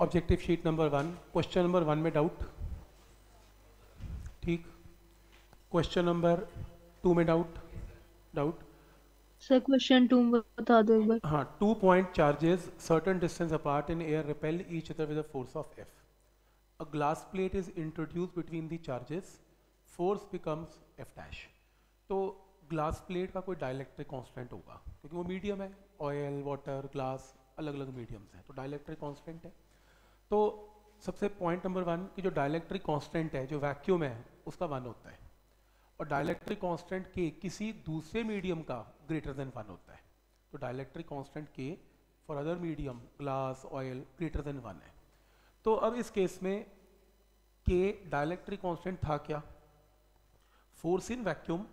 Objective sheet number one question number one में doubt ठीक question number two में doubt doubt sir question two बता दो एक बार। हाँ two point charges certain distance apart in air repel each other with a force of F a glass plate is introduce between the charges force becomes F dash तो glass plate का कोई dielectric constant होगा क्योंकि वो medium है. Oil water glass अलग अलग mediums हैं. तो डायलैक्ट्रिक कांस्टेंट है. तो सबसे पॉइंट नंबर वन कि जो डायलैक्ट्रिक कांस्टेंट है, जो वैक्यूम है, उसका वन होता है। और डायलैक्ट्रिक कांस्टेंट के किसी दूसरे मीडियम का ग्रेटर देन वन होता है। तो डायलैक्ट्रिक कांस्टेंट के for other medium glass oil greater than one है। तो अब इस केस में के डायलैक्ट्रिक कांस्टेंट था क्या? Force in vacuum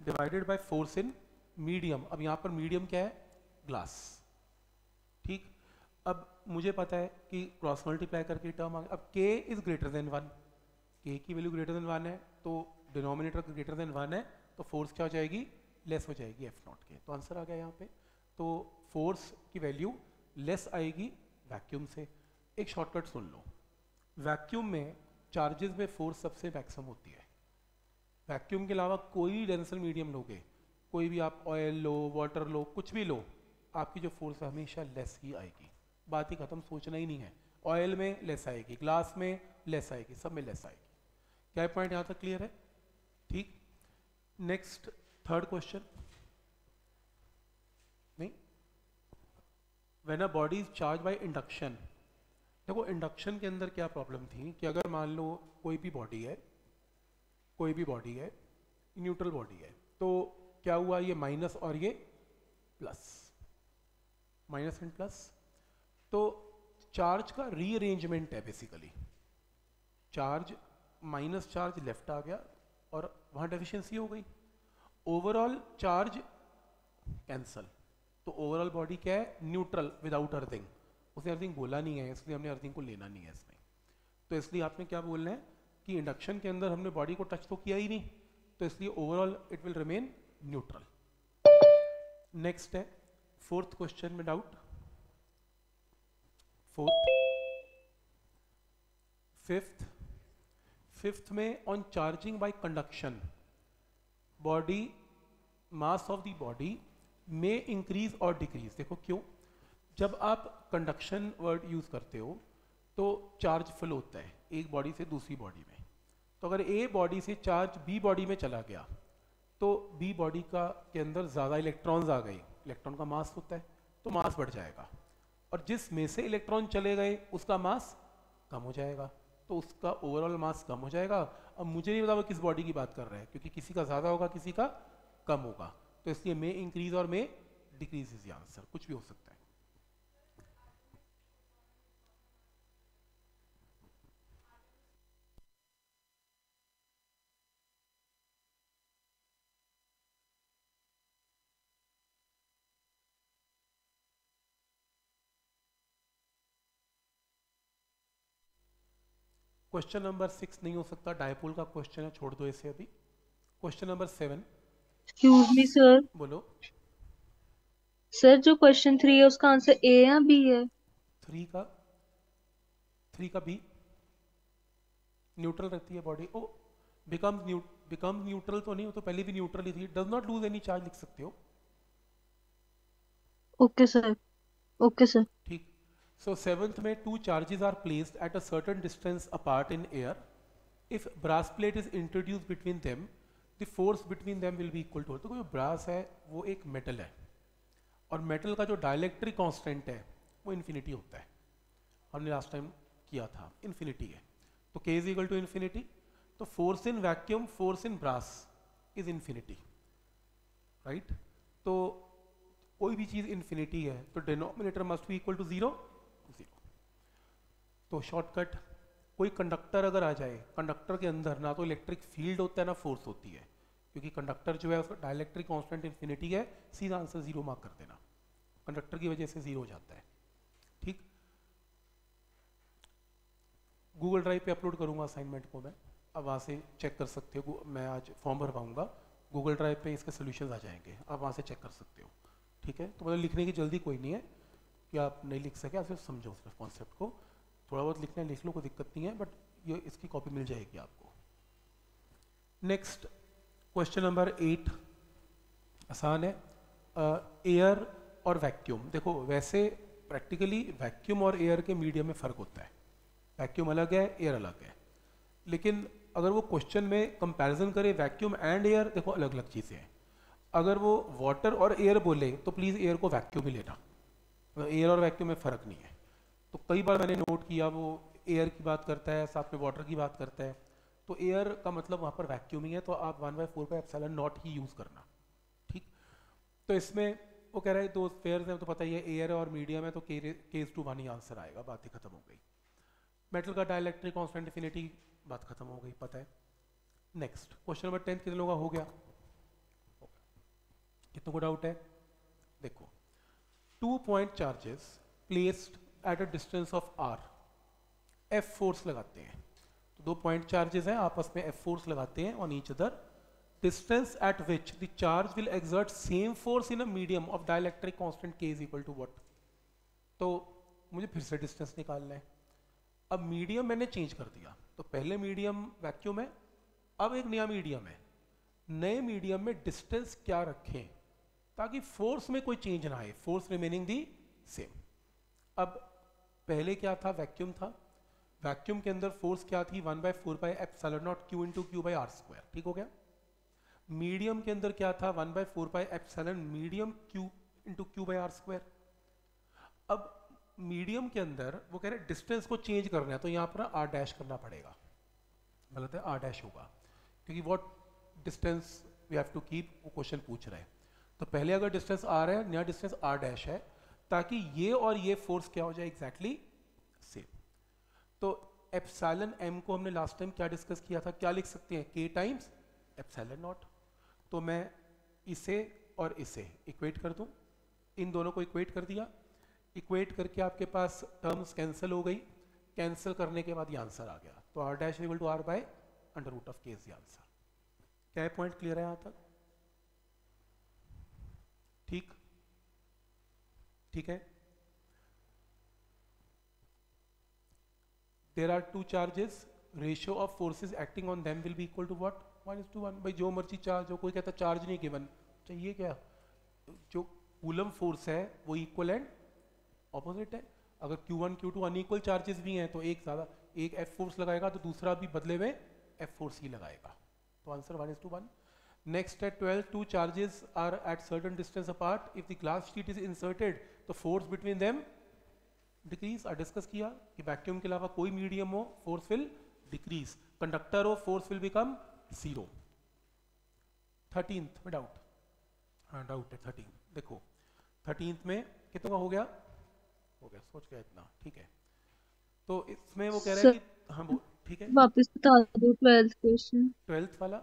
divided by force in medium अब यहाँ पर मीडियम क्या है? ग्लास ठीक? अब मुझे पता है कि क्रॉस मल्टीप्लाई करके टर्म आ गया। अब के इज़ ग्रेटर देन वन के की वैल्यू ग्रेटर देन वन है तो डिनोमिनेटर ग्रेटर देन वन है तो फोर्स क्या हो जाएगी? लेस हो जाएगी एफ़ नॉट के। तो आंसर आ गया यहाँ पे। तो फोर्स की वैल्यू लेस आएगी वैक्यूम से। एक शॉर्टकट सुन लो। वैक्यूम में चार्जेस में फोर्स सबसे मैक्सिमम होती है। वैक्यूम के अलावा कोई डेंसल मीडियम लोगे, कोई भी आप ऑयल लो वाटर लो, कुछ भी लो, आपकी जो फोर्स है हमेशा लेस ही आएगी। बात ही खत्म, सोचना ही नहीं है। ऑयल में लेस आएगी ग्लास में लेस आएगी, सब में लेस आएगी। क्या पॉइंट यहाँ तक क्लियर है? ठीक। नेक्स्ट थर्ड क्वेश्चन नहीं। When a body is charge by induction देखो इंडक्शन के अंदर क्या प्रॉब्लम थी कि अगर मान लो कोई भी बॉडी है, कोई भी बॉडी है न्यूट्रल बॉडी है तो क्या हुआ? ये माइनस और ये प्लस माइनस एंड प्लस तो चार्ज का रीअरेंजमेंट है basically charge minus charge left आ गया और वहाँ डेफिशिएंसी हो गई। ओवरऑल चार्ज कैंसल तो ओवरऑल बॉडी क्या है? न्यूट्रल विदाउट अर्थिंग उसने अर्थिंग बोला नहीं है, इसलिए हमने अर्थिंग को लेना नहीं है इसमें। तो इसलिए आपने क्या बोलना है कि इंडक्शन के अंदर हमने बॉडी को टच तो किया ही नहीं। तो इसलिए overall it will remain neutral next है फोर्थ क्वेश्चन में डाउट फोर्थ फिफ्थ फिफ्थ में on charging by conduction body mass of the body में इंक्रीज और डिक्रीज देखो क्यों? जब आप कंडक्शन वर्ड यूज़ करते हो तो चार्ज फ्लो होता है, एक बॉडी से दूसरी बॉडी में। तो अगर ए बॉडी से चार्ज बी बॉडी में चला गया तो बी बॉडी का के अंदर ज़्यादा इलेक्ट्रॉन्स आ गए। इलेक्ट्रॉन का मास होता है तो मास बढ़ जाएगा। और जिस में से इलेक्ट्रॉन चले गए, उसका मास कम हो जाएगा। तो उसका ओवरऑल मास कम हो जाएगा। अब मुझे नहीं पता वो किस बॉडी की बात कर रहे हैं, क्योंकि किसी का ज़्यादा होगा, किसी का कम होगा। तो इसलिए मे इंक्रीज और मे डिक्रीज इज़ आंसर कुछ भी हो सकता है। क्वेश्चन नंबर सिक्स नहीं हो सकता डायपोल का क्वेश्चन है छोड़ दो इसे अभी। Question number seven excuse me sir बोलो। सर जो क्वेश्चन थ्री है उसका आंसर ए या बी है? थ्री का थ्री का बी न्यूट्रल रहती है body oh become new become neutral तो नहीं वो तो पहले भी न्यूट्रल ही थी। Does not lose any charge लिख सकते हो? ओके सर ओके सर ठीक। So seventh में two charges are placed at a certain distance apart in air. If brass plate is introduced between them, the force between them will be equal to. तो जो brass है वो एक metal है और metal का जो dielectric constant है वो infinity होता है हमने last time किया था infinity है तो k is equal to infinity तो force in vacuum force in brass is infinity right तो कोई भी चीज़ infinity है तो denominator must be equal to zero तो शॉर्टकट कोई कंडक्टर अगर आ जाए कंडक्टर के अंदर ना तो इलेक्ट्रिक फ़ील्ड होता है, ना फोर्स होती है। क्योंकि कंडक्टर जो है उसका डायलैक्ट्रिक कांस्टेंट इन्फिनिटी है, सीधा आंसर ज़ीरो मार्क कर देना। कंडक्टर की वजह से ज़ीरो हो जाता है। ठीक? गूगल ड्राइव पे अपलोड करूँगा असाइनमेंट को मैं। अब वहाँ से चेक कर सकते हो। मैं आज फॉर्म भर पाऊँगा गूगल ड्राइव पे इसके सोल्यूशन आ जाएँगे। आप वहाँ से चेक कर सकते हो। ठीक है? तो मतलब लिखने की जल्दी कोई नहीं है। कि आप नहीं लिख सके, आप सिर्फ़ समझो उस कॉन्सेप्ट को। थोड़ा बहुत लिखना है, लिख लो, कोई दिक्कत नहीं है बट ये, इसकी कॉपी मिल जाएगी आपको। नेक्स्ट क्वेश्चन नंबर एट आसान है। एयर और वैक्यूम देखो, वैसे प्रैक्टिकली वैक्यूम और एयर के मीडियम में फ़र्क होता है। वैक्यूम अलग है एयर अलग है। लेकिन अगर वो क्वेश्चन में कंपैरिजन करे वैक्यूम एंड एयर देखो अलग अलग चीज़ें हैं। अगर वो वाटर और एयर बोले तो प्लीज़ एयर को वैक्यूम ही लेना। एयर और वैक्यूम में फ़र्क नहीं है। तो कई बार मैंने नोट किया, वो एयर की बात करता है, साथ में वाटर की बात करता है। तो एयर का मतलब वहाँ पर वैक्यूम ही तो आप one by four by epsilon not he use करना, ठीक? तो इसमें वो कह रहा है, दो फेयर हैं तो पता ही है एयर और मीडियम है तो केस टू वन ही आंसर आएगा, बात खत्म हो गई। मेटल का डायलैक्ट्रिक कॉन्स्टेंट इन्फिनिटी बात खत्म हो गई, पता है? नेक्स्ट क्वेश्चन नंबर टेंथ कितने लोगों का हो गया? कितनों को डाउट है? देखो two point charges placed at a distance of R F force लगाते हैं। तो दो पॉइंट चार्जेस हैं, आपस में एफ़ फोर्स लगाते हैं on each other distance at which the charge will exert same force in a medium of dielectric constant k is equal to what? तो मुझे फिर से डिस्टेंस निकालना है। अब मीडियम मैंने चेंज कर दिया। तो पहले मीडियम वैक्यूम है, अब एक नया मीडियम है। नए मीडियम में डिस्टेंस क्या रखें, ताकि फोर्स में कोई चेंज ना आए। फोर्स रिमेनिंग दी सेम अब पहले क्या था? वैक्यूम था। वैक्यूम के अंदर फोर्स क्या थी? One by four by F not Q into Q by R square. ठीक हो गया? मीडियम के अंदर क्या था? One by four by epsilon medium Q into Q by R square. अब मीडियम के अंदर वो कह रहे डिस्टेंस को चेंज करना है तो यहाँ पर आर डैश करना पड़ेगा। गलत है, आर डैश होगा। क्योंकि what distance we have to keep वो क्वेश्चन पूछ रहे हैं। तो पहले अगर डिस्टेंस आर है, नया डिस्टेंस आर डैश है ताकि ये और ये फोर्स क्या हो जाए एग्जैक्टली सेम तो एप्साइलन एम को हमने लास्ट टाइम क्या डिस्कस किया था? क्या लिख सकते हैं? के टाइम्स एप्साइलन नॉट तो मैं इसे और इसे इक्वेट कर दूँ। इन दोनों को इक्वेट कर दिया। इक्वेट करके आपके पास टर्म्स कैंसिल हो गई। कैंसिल करने के बाद ये आंसर आ गया। तो R dash equal to R by under root of K is answer क्या पॉइंट क्लियर है यहाँ तक? ठीक। ठीक है? There are two charges ratio of forces acting on them will be equal to what one is to one भाई, जो मर्ज़ी चार्ज हो, कोई कहता चार्ज नहीं गिवन चाहिए क्या? जो कूलम फोर्स है, वो इक्वल एंड ऑपोजिट है. अगर Q1 Q2 अनइक्वल चार्जेस भी हैं तो एक ज़्यादा, एक F फोर्स लगाएगा तो दूसरा भी बदले में F फोर्स ही लगाएगा. तो answer one is two one next है twelve two charges are at certain distance apart if the glass sheet is inserted तो फोर्स बिटवीन देम डिक्रीज और डिस्कस किया कि वैक्यूम के अलावा कोई मीडियम हो फोर्स विल डिक्रीज कंडक्टर हो force will become zero thirteenth में डाउट हाँ डाउट है थर्टीन देखो थर्टींथ में कितना हो गया? हो गया सोच गया इतना ठीक है. तो इसमें वो कह रहे हैं कि हाँ ठीक है. वापस बता दो ट्वेल्थ क्वेश्चन ट्वेल्थ वाला?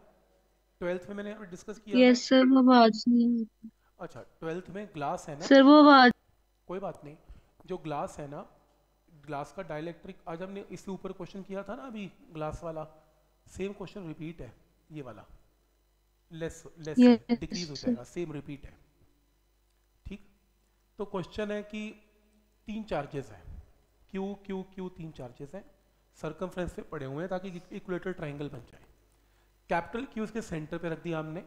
ट्वेल्थ में मैंने डिस्कस किया यस सर वो आवाज़ नहीं अच्छा ट्वेल्थ में ग्लास है ना? सर वो आवाज़ कोई बात नहीं। जो ग्लास है ना ग्लास का डाइलेक्ट्रिक आज हमने इसके ऊपर क्वेश्चन किया था ना अभी ग्लास वाला। सेम क्वेश्चन रिपीट है ये वाला। लेस लेस डिक्रीज हो जाएगा सेम रिपीट है। ठीक? तो क्वेश्चन है कि तीन चार्जेस हैं। क्यू क्यू क्यू तीन चार्जेस हैं। सर्कमफ्रेंस पे पड़े हुए हैं ताकि इक्वलेटर ट्राइंगल बन जाए। कैपिटल क्यू इसके सेंटर पे रख दिया हमने।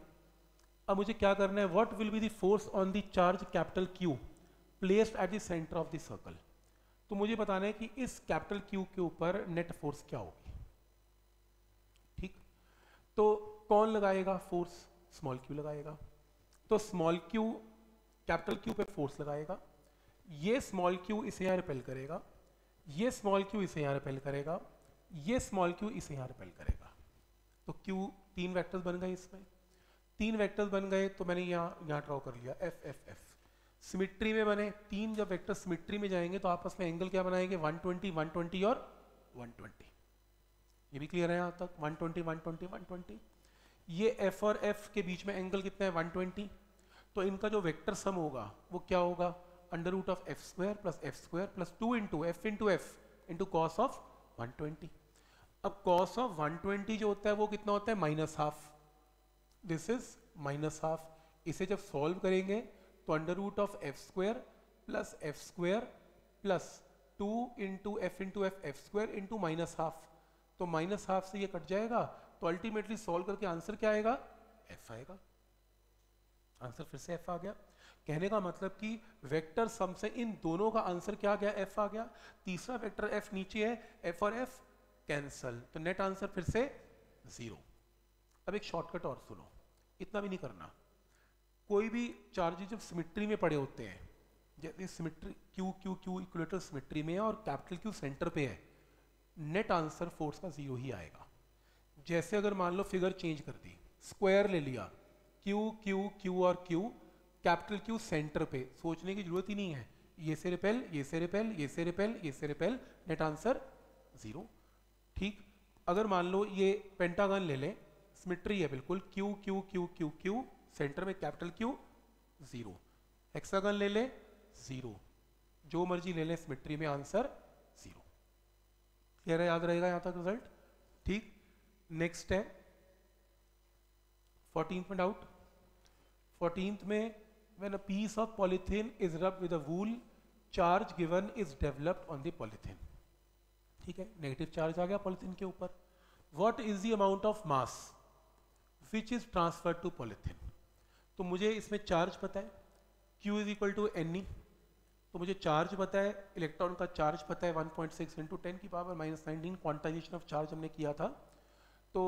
अब मुझे क्या करना है? What will be the force on the charge capital Q placed at the centre of the circle तो मुझे बताना है कि इस कैपिटल क्यू के ऊपर नेट फोर्स क्या होगी? ठीक? तो कौन लगाएगा? फोर्स स्मॉल क्यू लगाएगा। तो स्मॉल क्यू कैपिटल क्यू पे फोर्स लगाएगा। ये स्मॉल क्यू इसे यहाँ रिपेल करेगा। ये स्मॉल क्यू इसे यहाँ रिपेल करेगा। ये स्मॉल क्यू इसे यहाँ रिपेल करेगा। तो क्यू तीन वेक्टर्स बन गए इसमें। तीन वेक्टर्स बन गए तो मैंने यहाँ यहाँ ड्रॉ कर लिया एफ़ एफ़ एफ़ सिमिट्री में बने, तीन जब वेक्टर सिमिट्री में जाएँगे तो आपस में एंगल क्या बनाएँगे? 120 120 और 120 ये भी क्लियर है यहाँ तक? 120 120 120 ये एफ़ और एफ़ के बीच में एंगल कितना है? 120 तो इनका जो वेक्टर सम होगा, वो क्या होगा? Under root of F square plus F square plus two into F into F into cos of 120 अब कॉस ऑफ़ 120 जो होता है, वो कितना होता है? Minus half this is minus half इसे जब सॉल्व करेंगे तो under root of F square plus F square plus two into F into F F square into minus half. तो माइनस हाफ़ से ये कट जाएगा तो अल्टीमेटली सॉल्व करके आंसर क्या आएगा? एफ़ आएगा। आंसर फिर से एफ़ आ गया। कहने का मतलब कि वेक्टर सम से इन दोनों का आंसर क्या आ गया? एफ़ आ गया। तीसरा वेक्टर एफ़ नीचे है, एफ़ और एफ़ कैंसल। तो नेट आंसर फिर से ज़ीरो। अब एक शॉर्टकट और सुनो। इतना भी नहीं करना। कोई भी चार्जेस जब सिमिट्री में पड़े होते हैं, जैसे symmetry Q Q Q equilateral symmetry में है और कैपिटल क्यू सेंटर पे है नेट आंसर फोर्स का ज़ीरो ही आएगा। जैसे अगर मान लो फिगर चेंज कर दी स्क्वायर ले लिया क्यू क्यू क्यू और क्यू कैपिटल क्यू सेंटर पे, सोचने की ज़रूरत ही नहीं है। ये से रिपेल ये से रिपेल ये से रिपेल ये से रिपेल नेट आंसर ज़ीरो ठीक? अगर मान लो ये पेंटागन ले लें सिमिट्री है बिल्कुल Q Q Q Q Q centre में कैपिटल क्यू ज़ीरो हेक्सागन ले लें ज़ीरो जो मर्ज़ी ले लें सिमिट्री में आंसर ज़ीरो क्लियर याद रहेगा यहाँ तक रिज़ल्ट ठीक. नेक्स्ट है. फोर्टीन में डाउट फोर्टीन में, when a piece of polythene is rubbed with a wool, charge given is developed on ठीक है? नेगेटिव चार्ज आ गया पॉलिथीन के ऊपर. What is the amount of mass which is transfer to polythene तो मुझे इसमें charge पता है? Q is equal to N तो मुझे चार्ज पता है इलेक्ट्रॉन का चार्ज पता है 1.6 पॉइंट सिक्स इंटू टेन की power minus nineteen quantization of charge हमने किया था। तो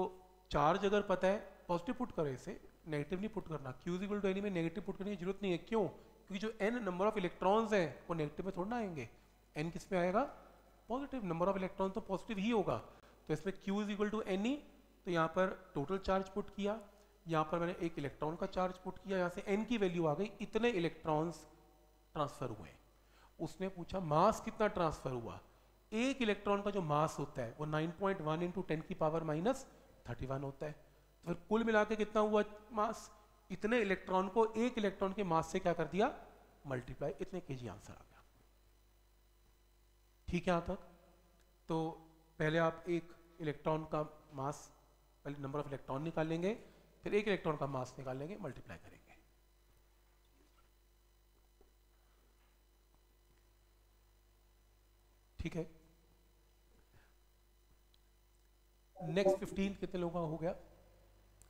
चार्ज अगर पता है पॉजिटिव पुट करो इसे नेगेटिव नहीं पुट करना Q is equal to NE में नेगेटिव पुट करने की ज़रूरत नहीं है। क्यों? क्योंकि जो एन नंबर ऑफ़ इलेक्ट्रॉन्स हैं, वो नेगेटिव में थोड़ा आएँगे। एन किसमें आएगा? पॉजिटिव नंबर ऑफ़ इलेक्ट्रॉन तो पॉजिटिव ही होगा। तो इसमें Q is equal to NE तो यहाँ पर टोटल चार्ज पुट किया। यहाँ पर मैंने एक इलेक्ट्रॉन का चार्ज पुट किया, यहाँ से एन की वैल्यू आ गई, इतने इलेक्ट्रॉन्स ट्रांसफ़र हुए। उसने पूछा, मास कितना ट्रांसफ़र हुआ? एक इलेक्ट्रॉन का जो मास होता है, वो 9.1 पॉइंट वन इंटू टेन की पावर माइनस थर्टी होता है। तो फिर कुल मिला के कितना हुआ मास? इतने इलेक्ट्रॉन को एक इलेक्ट्रॉन के मास से क्या कर दिया? मल्टीप्लाई। इतने केजी आंसर आ गया। ठीक है, यहाँ तक। तो पहले आप एक इलेक्ट्रॉन का मास, पहले नंबर ऑफ़ इलेक्ट्रॉन निकालेंगे फिर एक इलेक्ट्रॉन का मास निकालेंगे मल्टीप्लाई करेंगे। ठीक है? नेक्स्ट फिफ्टीन कितने लोगों का हो गया?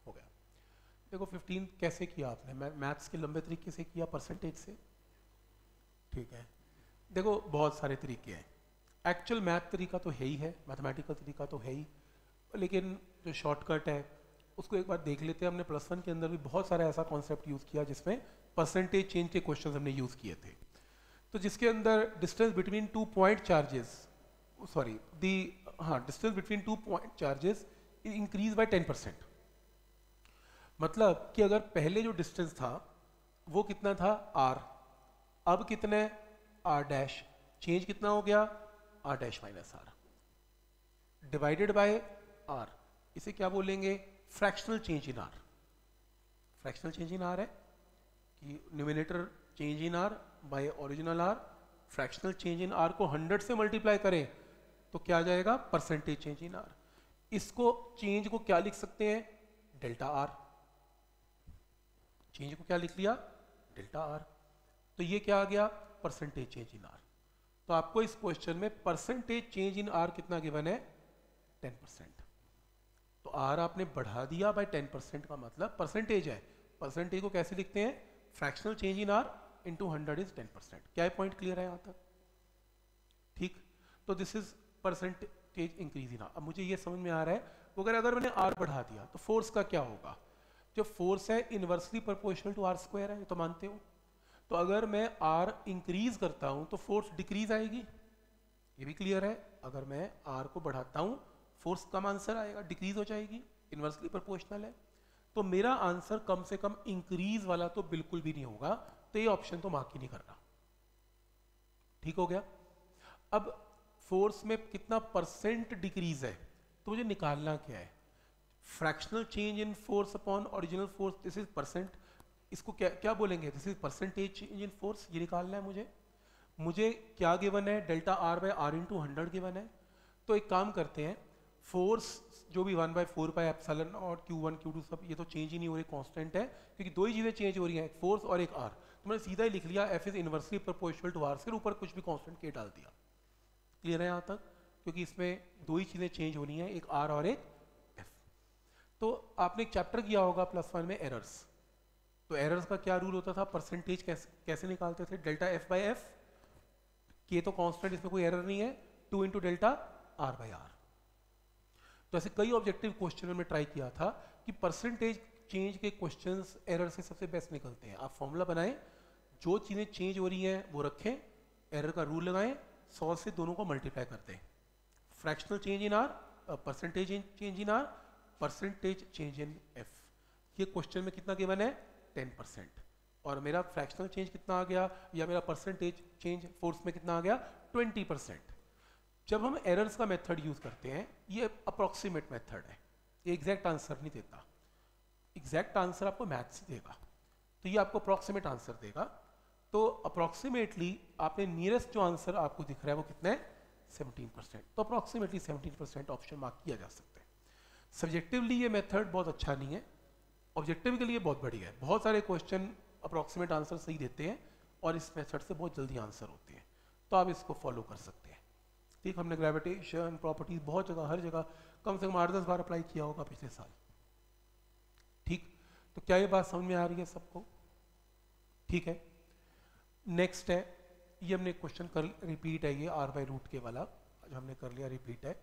हो गया। देखो फिफ्टीन कैसे किया आपने? मैथ्स के लंबे तरीके से किया परसेंटेज से। ठीक है? देखो, बहुत सारे तरीके हैं। एक्चुअल मैथ तरीका तो है ही है मैथमेटिकल तरीका तो है ही। लेकिन जो शॉर्टकट है उसको एक बार देख लेते हैं। हमने प्लस वन के अंदर भी बहुत सारा ऐसा कॉन्सेप्ट यूज़ किया जिसमें परसेंटेज चेंज के क्वेश्चन हमने यूज़ किए थे। तो जिसके अंदर distance between two point charges sorry दी हाँ distance between two point charges increase by ten percent मतलब कि अगर पहले जो डिस्टेंस था, वो कितना था? आर अब कितने? आर डैश चेंज कितना हो गया? R dash minus R divided by R इसे क्या बोलेंगे? Fractional change in R fractional change in R है कि numerator change in R by original R fractional change in R को 100 से मल्टीप्लाई करें तो क्या आ जाएगा? परसेंटेज चेंज इन आर इसको चेंज को क्या लिख सकते हैं? डेल्टा आर चेंज को क्या लिख लिया? डेल्टा आर तो ये क्या आ गया? परसेंटेज चेंज इन आर तो आपको इस क्वेश्चन में परसेंटेज चेंज इन आर कितना गिवन है? टेन परसेंट तो आर आपने बढ़ा दिया बाय टेन परसेंट का मतलब परसेंटेज है। परसेंटेज को कैसे लिखते हैं? Fractional change in R into hundred is ten percent क्या पॉइंट क्लियर है यहाँ तक? ठीक? तो this is percentage increase in R अब मुझे ये समझ में आ रहा है अगर अगर मैंने आर बढ़ा दिया तो फोर्स का क्या होगा? जो फोर्स है inversely proportional to R square है तो मानते हो। तो अगर मैं आर इंक्रीज करता हूँ तो फोर्स डिक्रीज आएगी। ये भी क्लियर है। अगर मैं आर को बढ़ाता हूँ फोर्स कम आंसर आएगा डिक्रीज हो जाएगी इनवर्सली प्रोपोर्शनल है। तो मेरा आंसर कम से कम इंक्रीज वाला तो बिल्कुल भी नहीं होगा तो ये ऑप्शन तो मार्क ही नहीं करना। ठीक हो गया? अब फोर्स में कितना परसेंट डिक्रीज है तो मुझे निकालना क्या है? Fractional change in force upon original force this is percent इसको क्या क्या बोलेंगे? This is percentage change in force ये निकालना है मुझे। मुझे क्या गिवन है? Delta r by r into hundred given है। तो एक काम करते हैं फोर्स जो भी one by four by epsilon और क्यू वन, क्यू टू सब, ये तो चेंज ही नहीं हो रही कांस्टेंट है, क्योंकि दो ही चीज़ें चेंज हो रही हैं, एक फोर्स और एक आर तो मैंने सीधा ही लिख लिया F is inversely proportional to R फिर ऊपर कुछ भी कांस्टेंट के डाल दिया। क्लियर है यहाँ तक? क्योंकि इसमें दो ही चीज़ें चेंज होनी है, एक आर और एक एफ़ तो आपने एक चैप्टर किया होगा प्लस वन में एरर्स तो एरर्स का क्या रूल होता था? परसेंटेज कैसे कैसे निकालते थे? डेल्टा एफ़ बाई एफ़ के तो कांस्टेंट इसमें कोई एरर नहीं है two into delta R by R तो ऐसे कई ऑब्जेक्टिव क्वेश्चन में ट्राई किया था कि परसेंटेज चेंज के क्वेश्चंस एरर से सबसे बेस्ट निकलते हैं। आप फॉर्मूला बनाएँ, जो चीज़ें चेंज हो रही हैं, वो रखें एरर का रूल लगाएँ सौ से दोनों को मल्टीप्लाई कर दें। Fractional change in R percentage in change in R percentage change in F ये क्वेश्चन में कितना गिवन है? टेन परसेंट और मेरा फ्रैक्शनल चेंज कितना आ गया? या मेरा परसेंटेज चेंज फोर्स में कितना आ गया? ट्वेंटी परसेंट जब हम एरर्स का मेथड यूज़ करते हैं, ये अप्रोक्सीमेट मेथड है। ये एग्जैक्ट आंसर नहीं देता। एग्जैक्ट आंसर आपको मैथ से देगा। तो ये आपको अप्रोक्सीमेट आंसर देगा। तो अप्रोक्सीमेटली आपने नियरेस्ट जो आंसर आपको दिख रहा है वो कितना? है सेवनटीन परसेंट तो approximately seventeen percent option mark किया जा सकता है। सब्जेक्टिवली ये मेथड बहुत अच्छा नहीं है। ऑब्जेक्टिव के लिए बहुत बढ़िया है। बहुत सारे क्वेश्चन अप्रोक्सीमेट आंसर सही देते हैं और इस मेथड से बहुत जल्दी आंसर होते हैं। तो आप इसको फॉलो कर सकते हैं। ठीक हमने ग्रेविटेशन प्रॉपर्टीज़ बहुत जगह हर जगह कम से कम आठ दस बार अप्लाई किया होगा पिछले साल। ठीक? तो क्या ये बात समझ में आ रही है सबको? ठीक है। नेक्स्ट है ये हमने क्वेश्चन कर रिपीट है ये आर बाई रूट के वाला जो हमने कर लिया रिपीट है।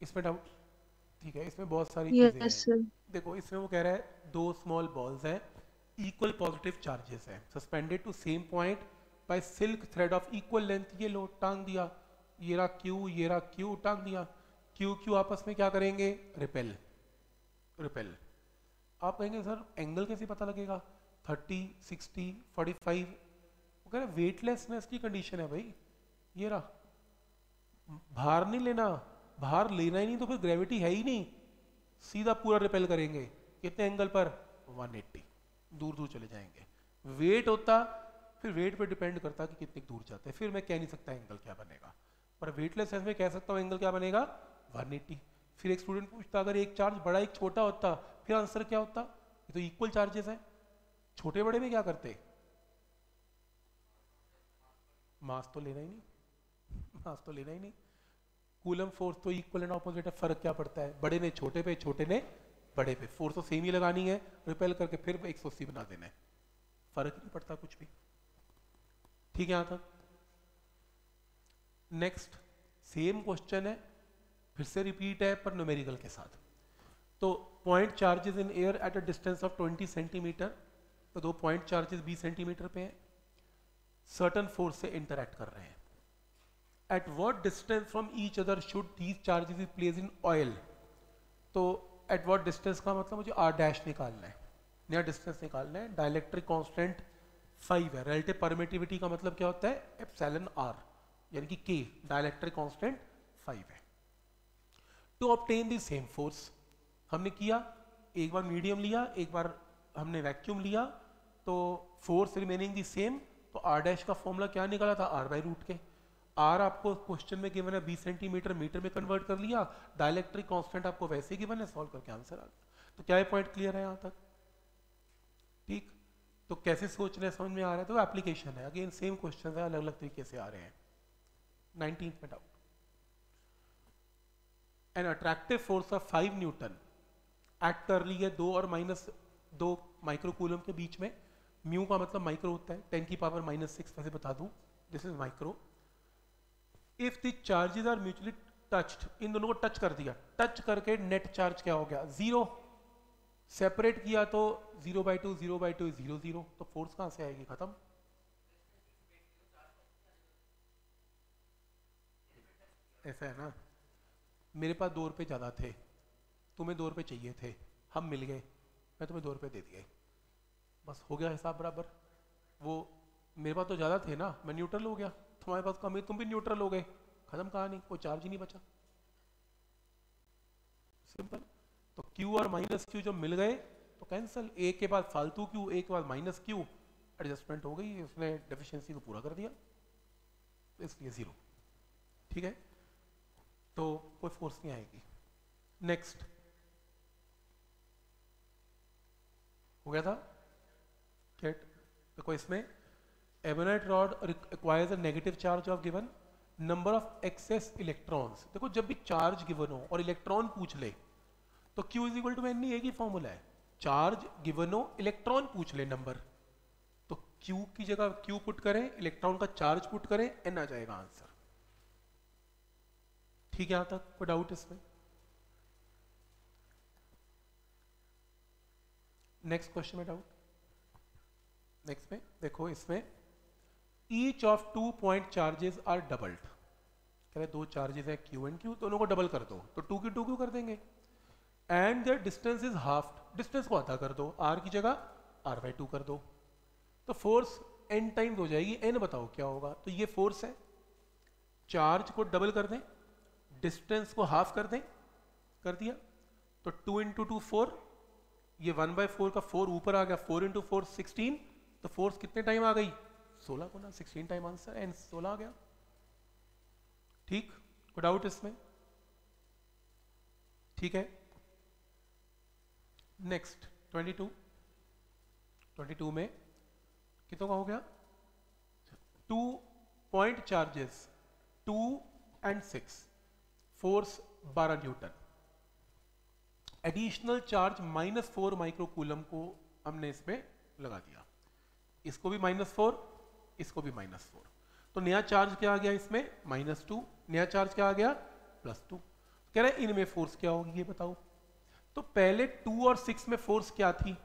इसमें डाउट ठीक है इसमें बहुत सारी yes, चीज़ें हैं। देखो इसमें वो कह रहा है दो स्मॉल बॉल्स हैं इक्वल पॉजिटिव चार्जेस हैं। Suspended to same point by silk thread of equal length ये लो टांग दिया। ये रहा क्यू ये रहा क्यू टांग दिया। क्यू क्यू आपस में क्या करेंगे? रिपेल। रिपेल। आप कहेंगे, सर एंगल कैसे पता लगेगा? थर्टी, सिक्सटी फोर्टी फाइव वो कह रहे वेटलेसनेस की कंडीशन है भाई। ये रहा। भार नहीं लेना। भार लेना ही नहीं तो फिर ग्रेविटी है ही नहीं। सीधा पूरा रिपेल करेंगे। कितने एंगल पर? 180 दूर दूर चले जाएँगे। वेट होता, फिर वेट पे डिपेंड करता कि कितने दूर जाते हैं। फिर मैं कह नहीं सकता एंगल क्या बनेगा। पर वेटलेस सेंस में कह सकता हूँ एंगल क्या बनेगा? 180 फिर एक स्टूडेंट पूछता, अगर एक चार्ज बड़ा, एक छोटा होता, फिर आंसर क्या होता? ये तो इक्वल चार्जेस है। छोटे बड़े में क्या करते? मास तो लेना ही नहीं। मास तो लेना ही नहीं। कूलम फोर्स तो इक्वल एंड ऑपोजिट है, फ़र्क क्या पड़ता है? बड़े ने छोटे पे, छोटे ने बड़े पे। फोर्स तो सेम ही लगानी है रिपेल करके फिर एक सौ अस्सी बना देना है। फ़र्क नहीं पड़ता कुछ भी। ठीक है, यहाँ तक। नेक्स्ट सेम क्वेश्चन है, फिर से रिपीट है, पर न्यूमेरिकल के साथ। तो point charges in air at a distance of 20 centimetre तो दो पॉइंट चार्जेस 20 सेंटीमीटर पे हैं। सर्टन फोर्स से इंटरेक्ट कर रहे हैं। At what distance from each other should these charges is place in oil तो एट वॉट डिस्टेंस का मतलब मुझे आर डैश निकालना है। नया डिस्टेंस निकालना है। डायलैक्ट्रिक कॉन्स्टेंट फाइव है। रिलेटिव परमिटिविटी का मतलब क्या होता है? एप्सिलॉन आर यानी कि के डायलेक्ट्रिक कांस्टेंट फाइव है। To obtain the same force हमने किया, एक बार मीडियम लिया, एक बार हमने वैक्यूम लिया तो फोर्स रिमेनिंग दी सेम तो आर डैश का फॉर्मूला क्या निकाला था? R by root K. R आपको क्वेश्चन में गिवन है 20 सेंटीमीटर मीटर में कन्वर्ट कर लिया डायलेक्ट्रिक कांस्टेंट आपको वैसे गिवन है सॉल्व करके आंसर आ गया। तो क्या ये पॉइंट क्लियर है यहाँ तक? ठीक? तो कैसे सोच रहे समझ में आ रहा है? तो एप्लीकेशन है। अगेन सेम क्वेश्चन है अलग अलग तरीके से आ रहे हैं। नाइनटीन में doubt an attractive force of five newton act कर रही है दो और माइनस दो माइक्रोकूलम के बीच में म्यू का मतलब माइक्रो होता है टेन की पावर माइनस सिक्स वैसे बता दूँ this is micro if the charges are mutually touched इन दोनों को टच कर दिया टच करके नेट चार्ज क्या हो गया? ज़ीरो सेपरेट किया तो zero by two zero by two zero zero तो फोर्स कहाँ से आएगी? खत्म. ऐसा है ना? मेरे पास दो रुपये ज़्यादा थे। तुम्हें दो रुपये चाहिए थे। हम मिल गए। मैं तुम्हें दो रुपये दे दिए। बस हो गया हिसाब बराबर। वो मेरे पास तो ज़्यादा थे ना। मैं न्यूट्रल हो गया। तुम्हारे पास कम तुम भी न्यूट्रल हो गए। खत्म कहानी। कोई चार्ज ही नहीं बचा। सिंपल तो Q और माइनस क्यू जब मिल गए तो कैंसिल एक के बाद फालतू क्यू एक के बाद माइनस क्यू एडजस्टमेंट हो गई। उसने डेफिशिएंसी को पूरा कर दिया। इसलिए ज़ीरो ठीक है? तो कोई फोर्स नहीं आएगी। नेक्स्ट हो गया था? गेट देखो इसमें ebonite rod requires a negative charge of given number of excess electrons देखो जब भी चार्ज गिवन हो और इलेक्ट्रॉन पूछ ले तो Q is equal to n एक ही फॉर्मूला है। चार्ज गिवन हो इलेक्ट्रॉन पूछ ले नंबर तो Q की जगह Q पुट करें इलेक्ट्रॉन का चार्ज पुट करें एन आ जाएगा आंसर ठीक है यहाँ तक? कोई डाउट इसमें? नेक्स्ट क्वेश्चन में डाउट नेक्स्ट में? देखो इसमें each of two point charges are doubled कह रहे दो चार्जेस है क्यू एंड क्यू दोनों को डबल कर दो। तो टू की टू क्यू कर देंगे? And their distance is half distance को आधा कर दो। आर की जगह आर बाई टू कर दो। तो फोर्स एन टाइम्स हो जाएगी। एन बताओ क्या होगा? तो ये फोर्स है। चार्ज को डबल कर दें। डिस्टेंस को हाफ़ कर दें, कर दिया। तो टू इंटू टू फोर, ये वन बाय फोर का फोर ऊपर आ गया, फोर इंटू फोर सिक्सटीन तो फोर्स कितने टाइम आ गई? सोलह गुना सिक्सटीन टाइम आंसर एंड सोलह आ गया। ठीक? कोई डाउट इसमें। ठीक है? Next twenty two twenty two में कितनों का हो गया? Two point charges two and six force बारह newton. Additional charge minus four microcoulomb को हमने इसमें लगा दिया। इसको भी माइनस फोर, इसको भी माइनस फोर। तो नया चार्ज क्या आ गया इसमें? Minus two. नया चार्ज क्या आ गया? Plus two. कह रहे इनमें फोर्स क्या होगी ये बताओ। तो पहले टू और सिक्स में फोर्स क्या थी?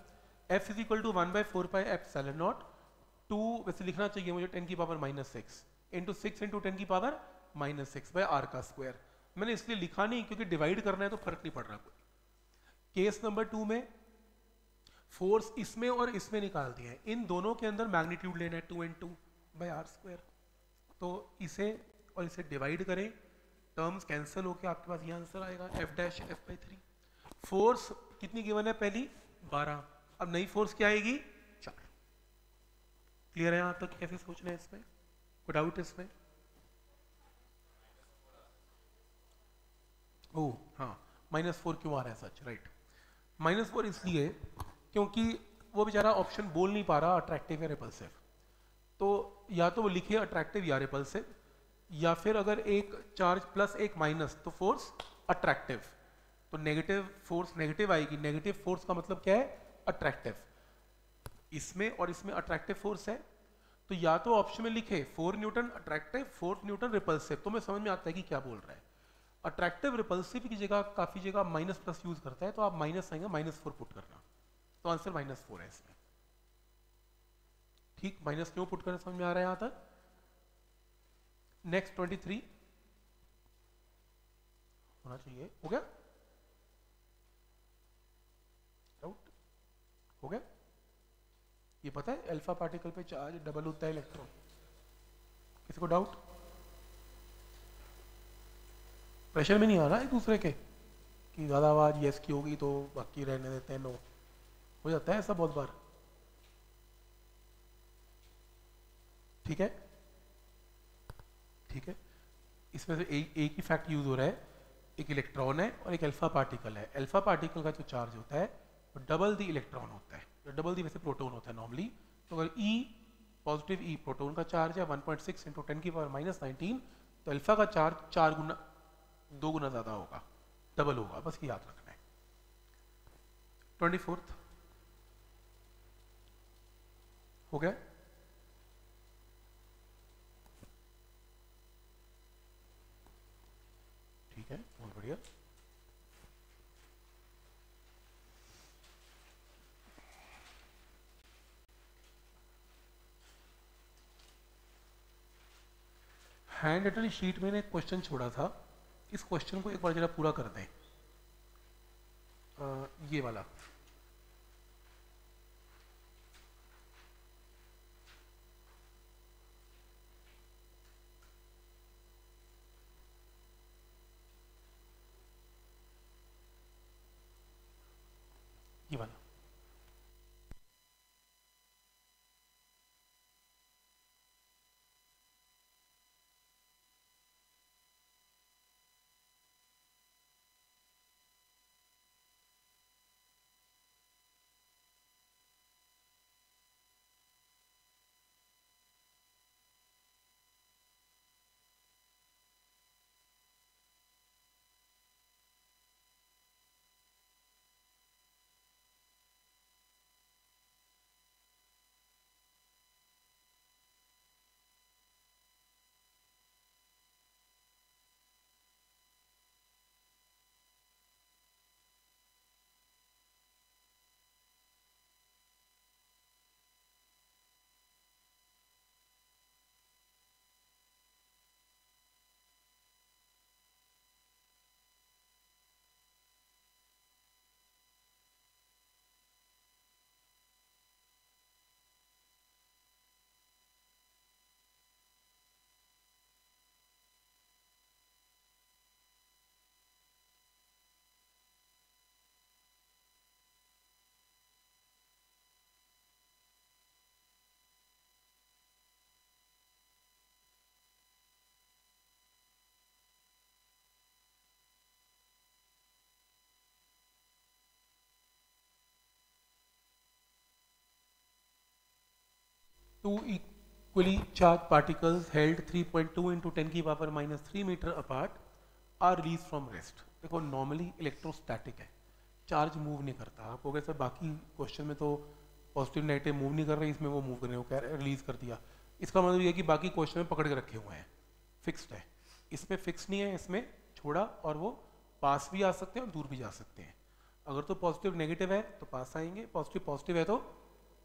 F is equal to one by four by F seven naught two, वैसे लिखना चाहिए मुझे, टेन की power minus six. Into six into ten की power minus six by R का स्क्वायर मैंने इसलिए लिखा नहीं क्योंकि डिवाइड करना है तो फ़र्क नहीं पड़ रहा कोई। केस नंबर टू में फोर्स इसमें और इसमें निकाल दिया है। इन दोनों के अंदर मैग्नीट्यूड लेना है two and two by R square तो इसे और इसे डिवाइड करें। टर्म्स कैंसिल होकर आपके पास ये आंसर आएगा F dash F by three force कितनी गिवन है पहली? बारह। अब नई फोर्स क्या आएगी? चार। क्लियर है यहाँ तक? कैसे सोचना है इसमें? कोई डाउट इसमें। ओ हाँ माइनस फोर क्यों आ रहा है सच राइट माइनस फोर इसलिए क्योंकि वो बेचारा ऑप्शन बोल नहीं पा रहा अट्रैक्टिव या रिपल्सिव तो या तो वो लिखे अट्रैक्टिव या रिपल्सिव या फिर अगर एक चार्ज प्लस एक माइनस तो फोर्स अट्रैक्टिव तो नेगेटिव फोर्स नेगेटिव आएगी नेगेटिव फोर्स का मतलब क्या है? अट्रैक्टिव इसमें और इसमें अट्रैक्टिव फोर्स है तो या तो ऑप्शन में लिखे four newton attractive fourth newton repulsive तो मैं समझ में आता है कि क्या बोल रहा है. अट्रैक्टिव रिपल्सिव की जगह, काफ़ी जगह माइनस प्लस यूज़ करता है तो आप माइनस आएँगे माइनस फोर पुट करना। तो आंसर माइनस फोर है इसमें। ठीक माइनस क्यों पुट करना, समझ में आ रहा है यहाँ तक? नेक्स्ट ट्वेंटी थ्री होना चाहिए। हो गया? डाउट हो गया? ये पता है अल्फ़ा पार्टिकल पे चार्ज डबल होता है इलेक्ट्रॉन किसी को डाउट प्रेशर में नहीं आ रहा एक दूसरे के? कि ज़्यादा आवाज़ यस की होगी तो बाकी रहने देते हैं नो हो जाता है ऐसा बहुत बार? ठीक है? ठीक है? इसमें से एक एक ही फैक्ट यूज़ हो रहा है, एक इलेक्ट्रॉन है और एक अल्फ़ा पार्टिकल है. अल्फ़ा पार्टिकल का जो चार्ज होता है, वो डबल दी इलेक्ट्रॉन होता है. तो डबल दी वैसे प्रोटोन होता है नॉर्मली तो अगर ई पॉजिटिव ई प्रोटोन का चार्ज है 1.6 पॉइंट सिक्स इंटू टेन की पावर माइनस नाइनटीन तो अल्फ़ा का चार्ज चार गुना दो गुना ज़्यादा होगा डबल होगा, बस याद रखना है। ट्वेंटी फोर्थ हो गया? ठीक है, बहुत बढ़िया। हैंड रिटन शीट में एक क्वेश्चन छोड़ा था। इस क्वेश्चन को एक बार जरा पूरा कर दें। आ, ये वाला ये वाला two equally charged particles held 3.2 into 10 की power minus 3 meter apart are released from rest. देखो, normally इलेक्ट्रोस्टैटिक है। चार्ज मूव नहीं करता। आप गए सर, बाकी क्वेश्चन में तो पॉजिटिव नेगेटिव मूव नहीं कर रहे, इसमें वो मूव कर रहे हो क्या रिलीज़ कर दिया। इसका मतलब ये कि बाकी क्वेश्चन में पकड़ के रखे हुए हैं। फिक्स्ड है। इसमें फिक्स नहीं है, इसमें छोड़ा और वो पास भी आ सकते हैं और दूर भी जा सकते हैं। अगर तो पॉजिटिव नेगेटिव है तो पास आएँगे। पॉजिटिव पॉजिटिव है तो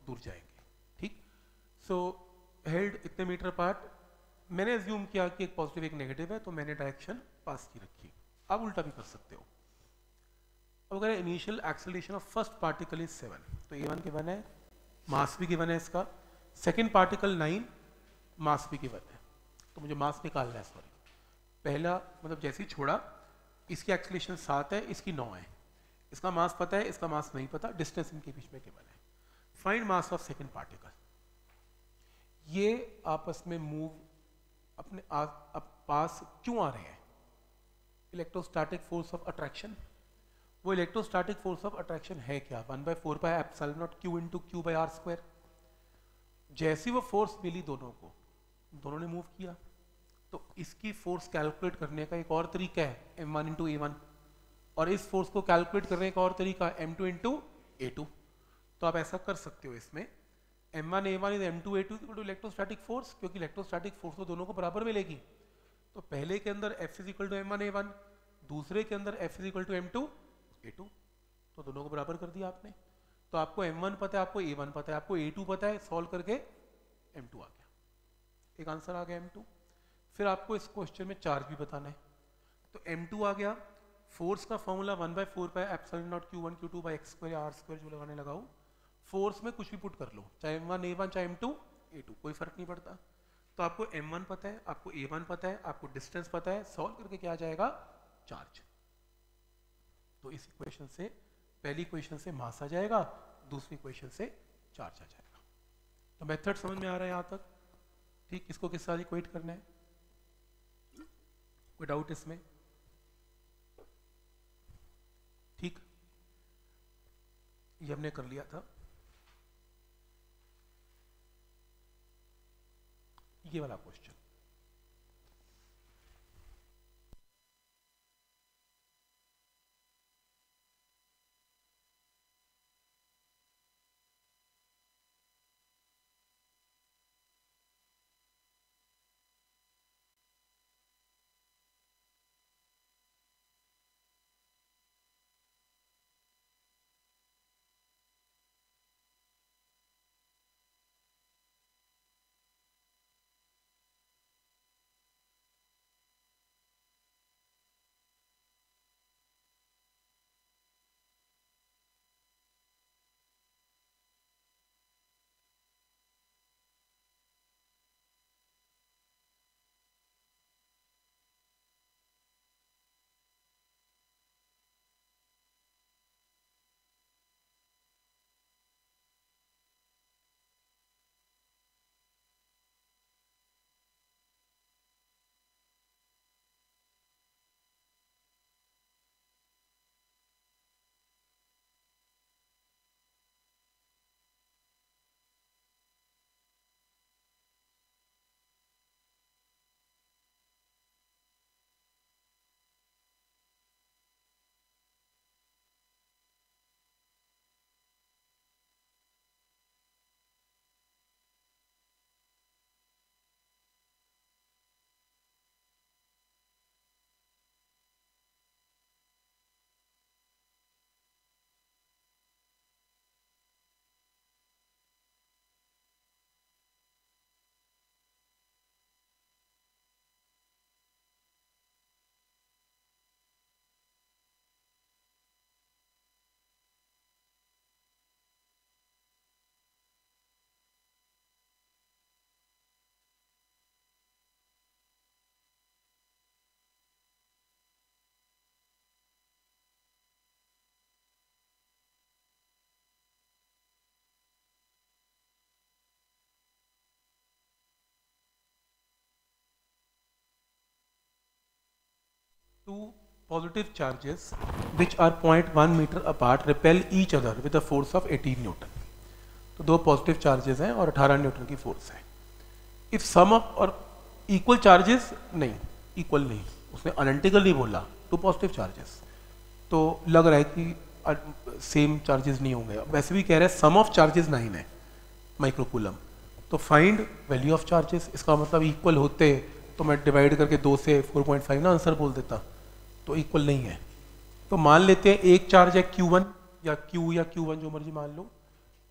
दूर जाएँगे। सो हेल्ड इतने मीटर पार्ट मैंने एज्यूम किया कि एक पॉजिटिव एक नेगेटिव है तो मैंने डायरेक्शन पास की रखी। आप उल्टा भी कर सकते हो। अब अगर initial acceleration of first particle is seven तो ए वन गिवन है मास भी गिवन है इसका। सेकेंड पार्टिकल नाइन मास भी गिवन है। तो मुझे मास निकालना है सॉरी पहला मतलब जैसे ही छोड़ा, इसकी एक्सलेशन सात है, इसकी नौ है। इसका मास पता है, इसका मास नहीं पता डिस्टेंस इनके बीच में केवल है। Find mass of second particle ये आपस में मूव अपने आ, अब पास क्यों आ रहे हैं? इलेक्ट्रोस्टैटिक फोर्स ऑफ़ अट्रैक्शन वो इलेक्ट्रोस्टैटिक फोर्स ऑफ़ अट्रैक्शन है क्या? One by four by epsilon naught Q into Q by R square जैसी वो फोर्स मिली दोनों को दोनों ने मूव किया तो इसकी फोर्स कैलकुलेट करने का एक और तरीका है M one into A one और इस फोर्स को कैलकुलेट करने का और तरीका M two into A two तो आप ऐसा कर सकते हो इसमें M one A one is M two A two to electrostatic force क्योंकि इलेक्ट्रोस्टैटिक फोर्स तो दोनों को बराबर मिलेगी। तो पहले के अंदर F is equal to M one A one दूसरे के अंदर F is equal to M two A two तो दोनों को बराबर कर दिया आपने। तो आपको एम वन पता है, आपको ए वन पता है, आपको ए टू पता है सॉल्व करके एम टू आ गया। एक आंसर आ गया एम टू फिर आपको इस क्वेश्चन में चार्ज भी बताना है। तो M2 आ गया। फोर्स का formula one by four by epsilon naught Q one Q two by X square R square जो लगाने लगाओ फोर्स में कुछ भी पुट कर लो, चाहे एम वन ए वन चाहे एम टू ए टू कोई फ़र्क नहीं पड़ता। तो आपको एम वन पता है, आपको ए वन पता है, आपको डिस्टेंस पता है सॉल्व करके क्या आ जाएगा? चार्ज तो इस इक्वेशन से, पहली इक्वेशन से मास आ जाएगा, दूसरी इक्वेशन से चार्ज आ जाएगा। तो मेथड समझ में आ रहा है यहाँ तक? ठीक, इसको किस साथ इक्वेट करना है? कोई डाउट इसमें? ठीक। ये हमने कर लिया था। वाला question two positive charges, which are 0.1 meter apart, repel each other with a force of 18 Newton. तो दो पॉजिटिव चार्जेस हैं और 18 न्यूटन की फोर्स है। इफ़ सम ऑफ़ और इक्वल चार्जेस नहीं इक्वल नहीं। उसने अनंटिकल बोला टू पॉजिटिव चार्जेस तो लग रहा है कि सेम चार्जेस नहीं होंगे। वैसे भी कह रहे हैं सम ऑफ़ चार्जेस नाइन है माइक्रोकूलम तो फाइंड वैल्यू ऑफ़ चार्जेस इसका मतलब इक्वल होते तो मैं डिवाइड करके दो से 4.5 ना आंसर बोल देता। तो इक्वल नहीं है। तो मान लेते हैं एक चार्ज है क्यू वन या क्यू या Q1 जो मर्ज़ी मान लो,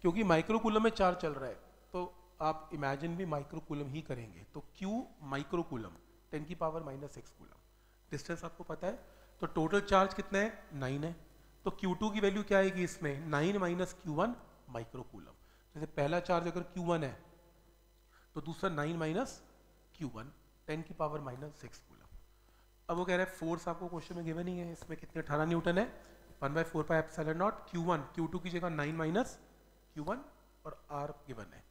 क्योंकि माइक्रोकूलम में चार्ज चल रहा है तो आप इमेजिन भी माइक्रोकूलम ही करेंगे। तो Q माइक्रोकूलम 10 की power minus six coulomb distance आपको पता है? तो टोटल चार्ज कितना है? नाइन है। तो Q2 की वैल्यू क्या आएगी इसमें? Nine minus Q one microcoulomb जैसे पहला चार्ज अगर Q1 है तो दूसरा nine minus Q one ten की पावर माइनस सिक्स अब वो कह रहा है फोर्स आपको क्वेश्चन में गिवन ही है, इसमें कितने, अठारह न्यूटन है? One by four pi epsilon naught Q one Q two की जगह नाइन माइनस क्यू वन और आर गिवन है.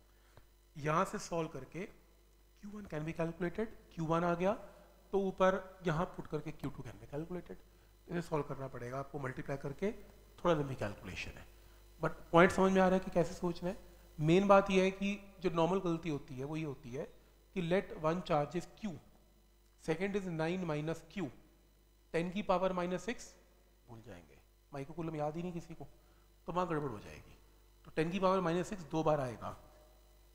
यहाँ से सॉल्व करके Q one can be calculated Q one आ गया तो ऊपर यहाँ पुट करके Q two can be calculated इसे सॉल्व करना पड़ेगा आपको मल्टीप्लाई करके, थोड़ा लंबी कैलकुलेशन है। बट पॉइंट समझ में आ रहा है कि कैसे सोचना है? मेन बात यह है कि जो नॉर्मल गलती होती है वो ये होती है कि let one charge is Q second is nine minus Q ten की पावर माइनस सिक्स भूल जाएँगे। माइक्रोकुलम याद ही नहीं किसी को। तो वहाँ गड़बड़ हो जाएगी। तो टेन की पावर माइनस सिक्स दो बार आएगा।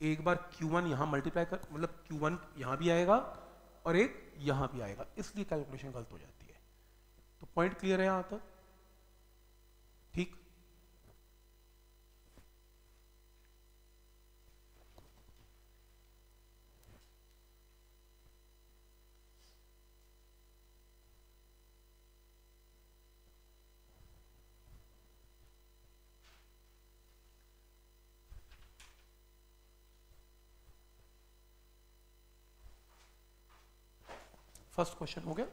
एक बार क्यू वन यहाँ मल्टीप्लाई कर मतलब क्यू वन यहाँ भी आएगा और एक यहाँ भी आएगा। इसलिए कैलकुलेशन गलत हो जाती है। तो पॉइंट क्लियर है यहाँ तक? ठीक? फ़र्स्ट क्वेश्चन हो गया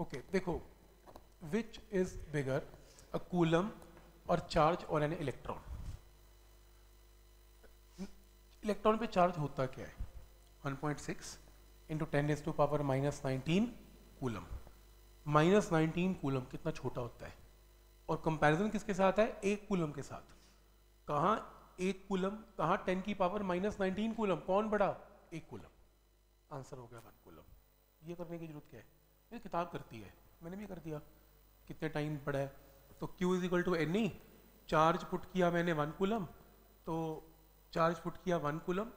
ओके देखो which is bigger a coulomb और चार्ज और एन इलेक्ट्रॉन इलेक्ट्रॉन पे चार्ज होता क्या है? 1.6 point six into ten S to power minus nineteen coulomb minus nineteen coulomb कितना छोटा होता है? और कंपैरिजन किसके साथ है? एक कूलम के साथ। कहाँ एक कूलम कहाँ टेन की पावर माइनस नाइनटीन कूलम कौन बड़ा? एक कूलम आंसर हो गया वन कूलम ये करने की ज़रूरत क्या है? ये किताब करती है। मैंने भी कर दिया। कितने टाइम पड़ा है। तो Q is equal to n charge put किया मैंने वन कूलम तो चार्ज पुट किया वन कूलम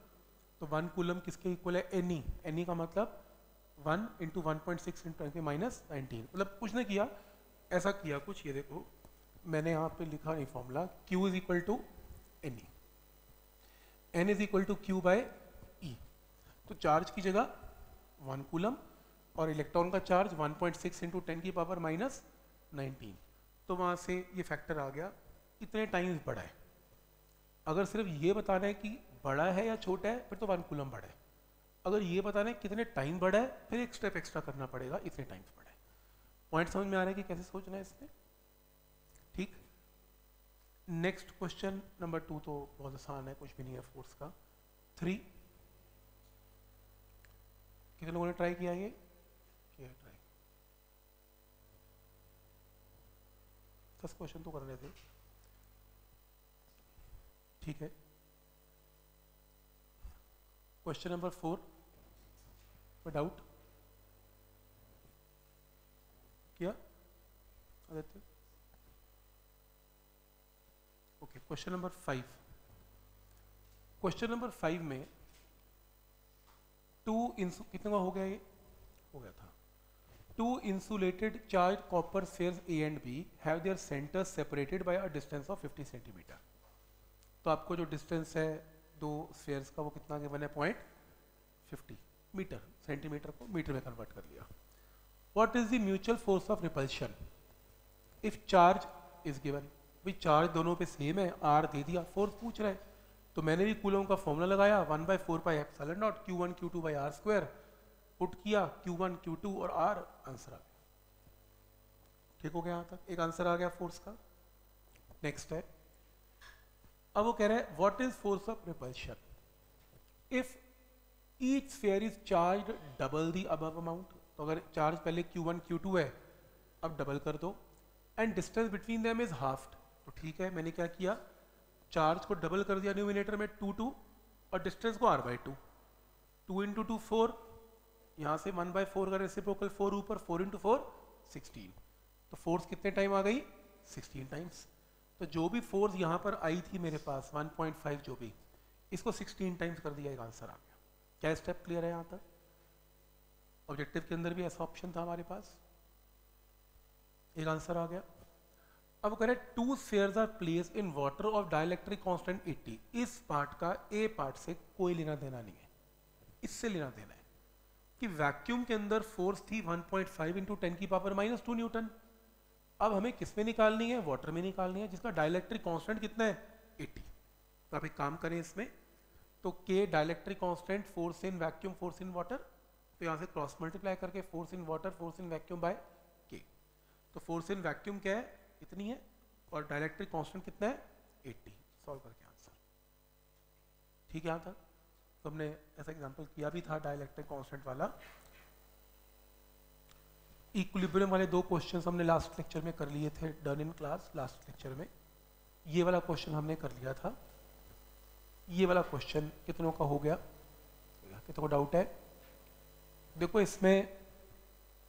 तो वन कूलम किसके इक्वल है? एनी एनी का मतलब one into one point six into minus nineteen मतलब कुछ नहीं किया, ऐसा किया कुछ। ये देखो, मैंने यहाँ पे लिखा नहीं formula Q is equal to any n is equal to Q by e तो चार्ज की जगह वन कूलम और इलेक्ट्रॉन का charge 1.6 point six into ten की पावर माइनस नाइनटीन तो वहाँ से ये फैक्टर आ गया, इतने टाइम्स बड़ा है। अगर सिर्फ़ ये बताना है कि बड़ा है या छोटा है, फिर तो वन कूलम बड़ा है। अगर ये बताना है कितने टाइम बड़ा है, फिर एक स्टेप एक्स्ट्रा करना पड़ेगा, इतने टाइम्स बड़ा है। पॉइंट समझ में आ रहा है कि कैसे सोचना है इसमें? ठीक। नेक्स्ट क्वेश्चन नंबर टू तो बहुत आसान है, कुछ भी नहीं है फोर्स का। थ्री कितने लोगों ने ट्राई किया ये किया ट्राई दस क्वेश्चन तो करने थे। ठीक है। क्वेश्चन नंबर फोर डाउट क्या Aditya okay question number five question number five में टू इंसू कितने हो गया ये? हो गया था। Two insulated charge copper spheres A and B have their centres separated by a distance of 50 centimetre तो आपको जो डिस्टेंस है, दो स्फेयर्स का वो कितना गिवन है पॉइंट फिफ्टी मीटर सेंटीमीटर को मीटर में कन्वर्ट कर लिया। What is the mutual force of repulsion if charge is given भाई चार्ज दोनों पे सेम है आर दे दिया फोर्स पूछ रहा है। तो मैंने भी कूलों का फॉर्मूला लगाया one by four by F epsilon naught Q one Q two by R square put किया क्यू वन क्यू टू और आर आंसर आ गया। ठीक हो गया यहाँ तक? एक आंसर आ गया फोर्स का। नेक्स्ट है। अब वो कह रहे हैं what is force of repulsion if each sphere is charge double the above amount तो अगर चार्ज पहले Q1 Q2 है, अब डबल कर दो। And distance between them is half तो ठीक है, मैंने क्या किया? चार्ज को डबल कर दिया न्यूमिनेटर में टू टू और डिस्टेंस को R by two two into two four यहाँ से वन बाई फोर का रेसिप्रोकल फोर ऊपर फोर इंटू फोर सिक्सटीन तो फोर्स कितने टाइम आ गई? सिक्सटीन टाइम्स तो जो भी फोर्स यहाँ पर आई थी मेरे पास 1.5 जो भी, इसको 16 टाइम्स कर दिया, एक आंसर आ गया. क्या स्टेप क्लियर है यहाँ तक? ऑब्जेक्टिव के अंदर भी ऐसा ऑप्शन था हमारे पास. एक आंसर आ गया. अब करें two spheres are place in water of dielectric constant 80 इस पार्ट का ए पार्ट से कोई लेना देना नहीं है. इससे लेना देना है. कि वैक्यूम के अंदर फोर्स थी 1.5 पॉइंट फाइव इंटू टेन की पावर माइनस टू न्यूटन अब हमें किसमें निकालनी है? वाटर में निकालनी है, जिसका डायलैक्ट्रिक कांस्टेंट कितना है? 80 तो आप एक काम करें इसमें तो K dielectric constant force in vacuum force in water तो यहाँ से क्रॉस मल्टीप्लाई करके force in water force in vacuum by K तो फोर्स इन वैक्यूम क्या है? इतनी है, और डायलैक्ट्रिक कांस्टेंट कितना है? 80 सॉल्व करके आंसर ठीक है, यहाँ तक? तो हमने ऐसा एग्ज़ाम्पल किया भी था डायलैक्ट्रिक कांस्टेंट वाला। इक्विलिब्रियम वाले दो क्वेश्चन हमने लास्ट लेक्चर में कर लिए थे done in class last lecture में। ये वाला क्वेश्चन हमने कर लिया था। ये वाला क्वेश्चन कितनों का हो गया? कितनों डाउट है? देखो इसमें,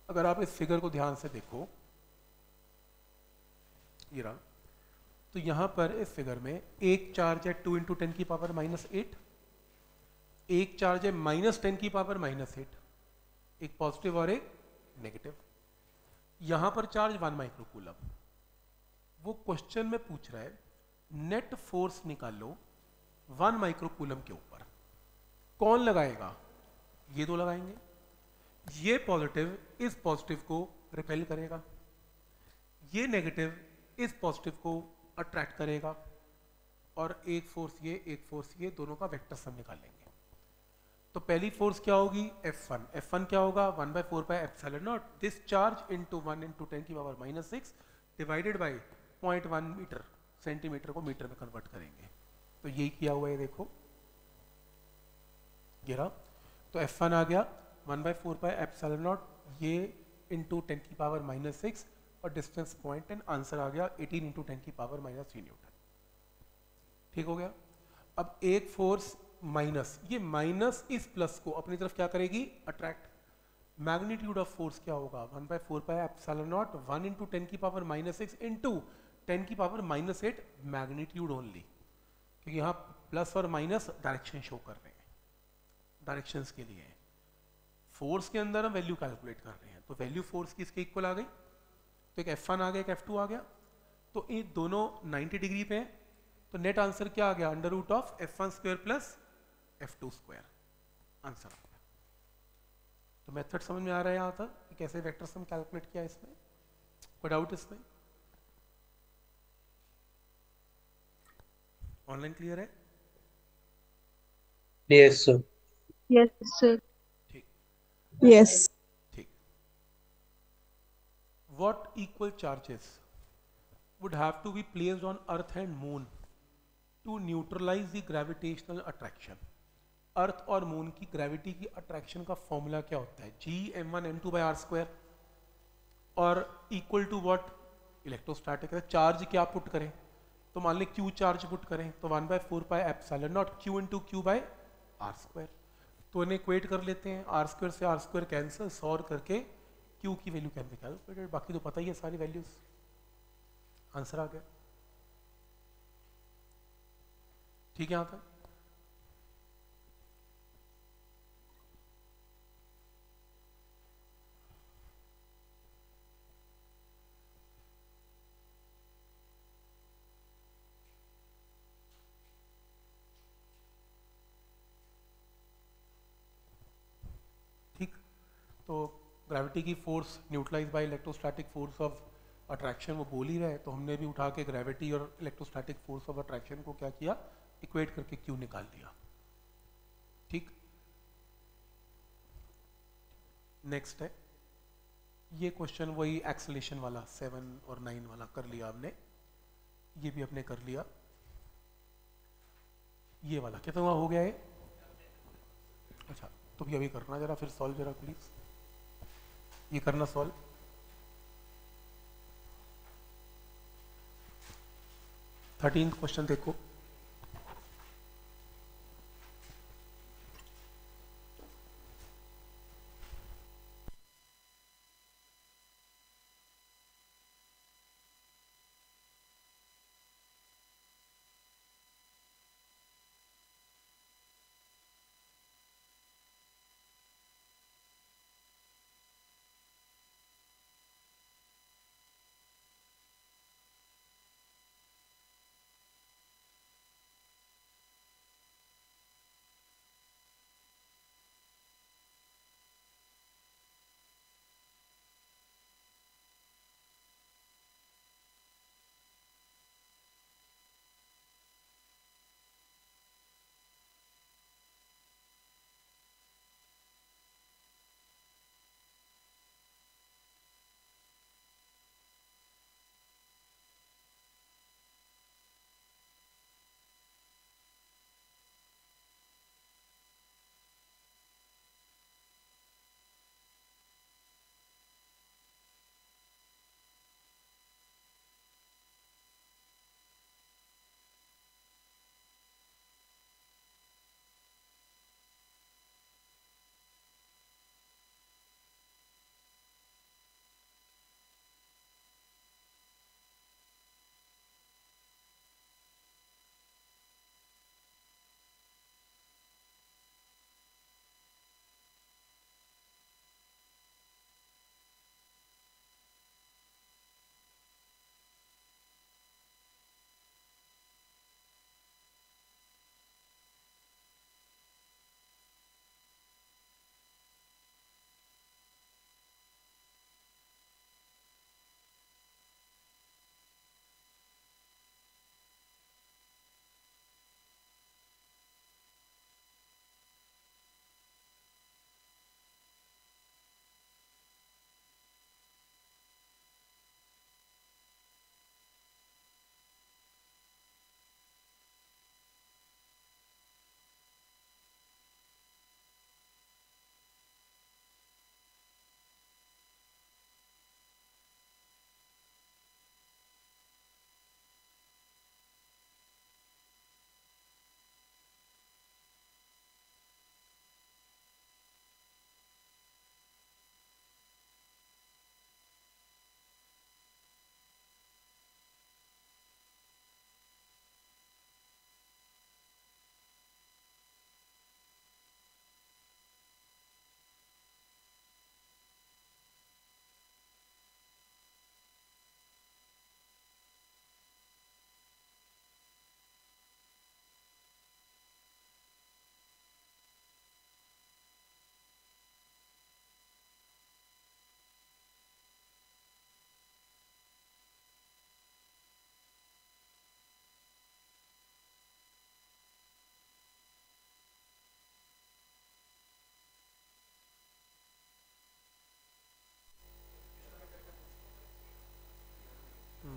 अगर आप इस फिगर को ध्यान से देखो, ये रहा। तो यहाँ पर इस फिगर में एक चार्ज है टू इंटू टेन की पावर माइनस एट एक चार्ज है माइनस टेन की पावर माइनस एट। एक पॉजिटिव और एक नेगेटिव। यहाँ पर चार्ज वन माइक्रोकूलम वो क्वेश्चन में पूछ रहा है, नेट फोर्स निकाल वन माइक्रोकूलम के ऊपर। कौन लगाएगा? ये दो लगाएँगे। ये पॉजिटिव इस पॉजिटिव को रिपेल करेगा। ये नेगेटिव इस पॉजिटिव को अट्रैक्ट करेगा। और एक फोर्स ये, एक फोर्स ये, दोनों का वेक्टर सम निकाल लेंगे। तो पहली फोर्स क्या होगी? F1 F1 क्या होगा? 1 by four by epsilon naught this charge into 1 into 10 की power minus six divided by point one metre centimetre को मीटर में कन्वर्ट करेंगे। तो यही किया हुआ है देखो। गिरा तो F1 आ गया। 1 by four by epsilon naught ये इंटू टेन की पावर माइनस सिक्स और डिस्टेंस पॉइंट एंड आंसर आ गया। 18 इंटू टेन की पावर माइनस थ्री न्यूटन ठीक हो गया। अब एक फोर्स माइनस ये माइनस इस प्लस को अपनी तरफ़ क्या करेगी? अट्रैक्ट मैग्नीट्यूड ऑफ़ फोर्स क्या होगा? One by four by epsilon naught one into ten की power minus six into ten की power minus eight magnitude only क्योंकि यहाँ प्लस और माइनस डायरेक्शन शो कर रहे हैं. डायरेक्शंस के लिए. फोर्स के अंदर हम वैल्यू कैलकुलेट कर रहे हैं. तो वैल्यू फोर्स की इसके इक्वल आ गई? तो एक F1 आ गया, एक F2 आ गया. तो ये दोनों 90 डिग्री पे हैं. तो नेट आंसर क्या आ गया? Under root of F one square plus F two square answer आता तो मेथड समझ में आ रहा है यहाँ था कि कैसे वेक्टर सम कैलकुलेट किया इसमें? कोई डाउट इसमें? ऑनलाइन क्लियर है? यस यस सर ठीक। यस ठीक। What equal charges would have to be placed on earth and moon to neutralise the gravitational attraction earth और मून की ग्रेविटी की अट्रैक्शन का फॉर्मूला क्या होता है? G M one M two by R square और equal to what electrostatic charge क्या put करें? तो मान लें क्यू चार्ज पुट करें तो one by four by epsilon naught Q into Q by R square तो इन्हें इक्वेट कर लेते हैं। आर स्क्वायर से आर स्क्वायर कैंसिल सॉर करके क्यू की वैल्यू कैन कैलकुलेटेड बाकी तो पता ही है सारी वैल्यूज़ आंसर आ गया। ठीक है यहाँ तक ठीक तो ग्रेविटी की force neutralise by electrostatic force of attraction वो बोल ही रहे तो हमने भी उठा के ग्रेविटी और इलेक्ट्रोस्टैटिक फोर्स ऑफ़ अट्रैक्शन को क्या किया? इक्वेट करके क्यू निकाल दिया। ठीक? नेक्स्ट है। ये क्वेश्चन वही एक्सलेशन वाला सेवन और नाइन वाला कर लिया हमने। ये भी आपने कर लिया। ये वाला कितना हो गया है अच्छा तो भी अभी करना जरा, फिर सॉल्व जरा प्लीज़ ये करना सॉल्व थर्टीन क्वेश्चन देखो।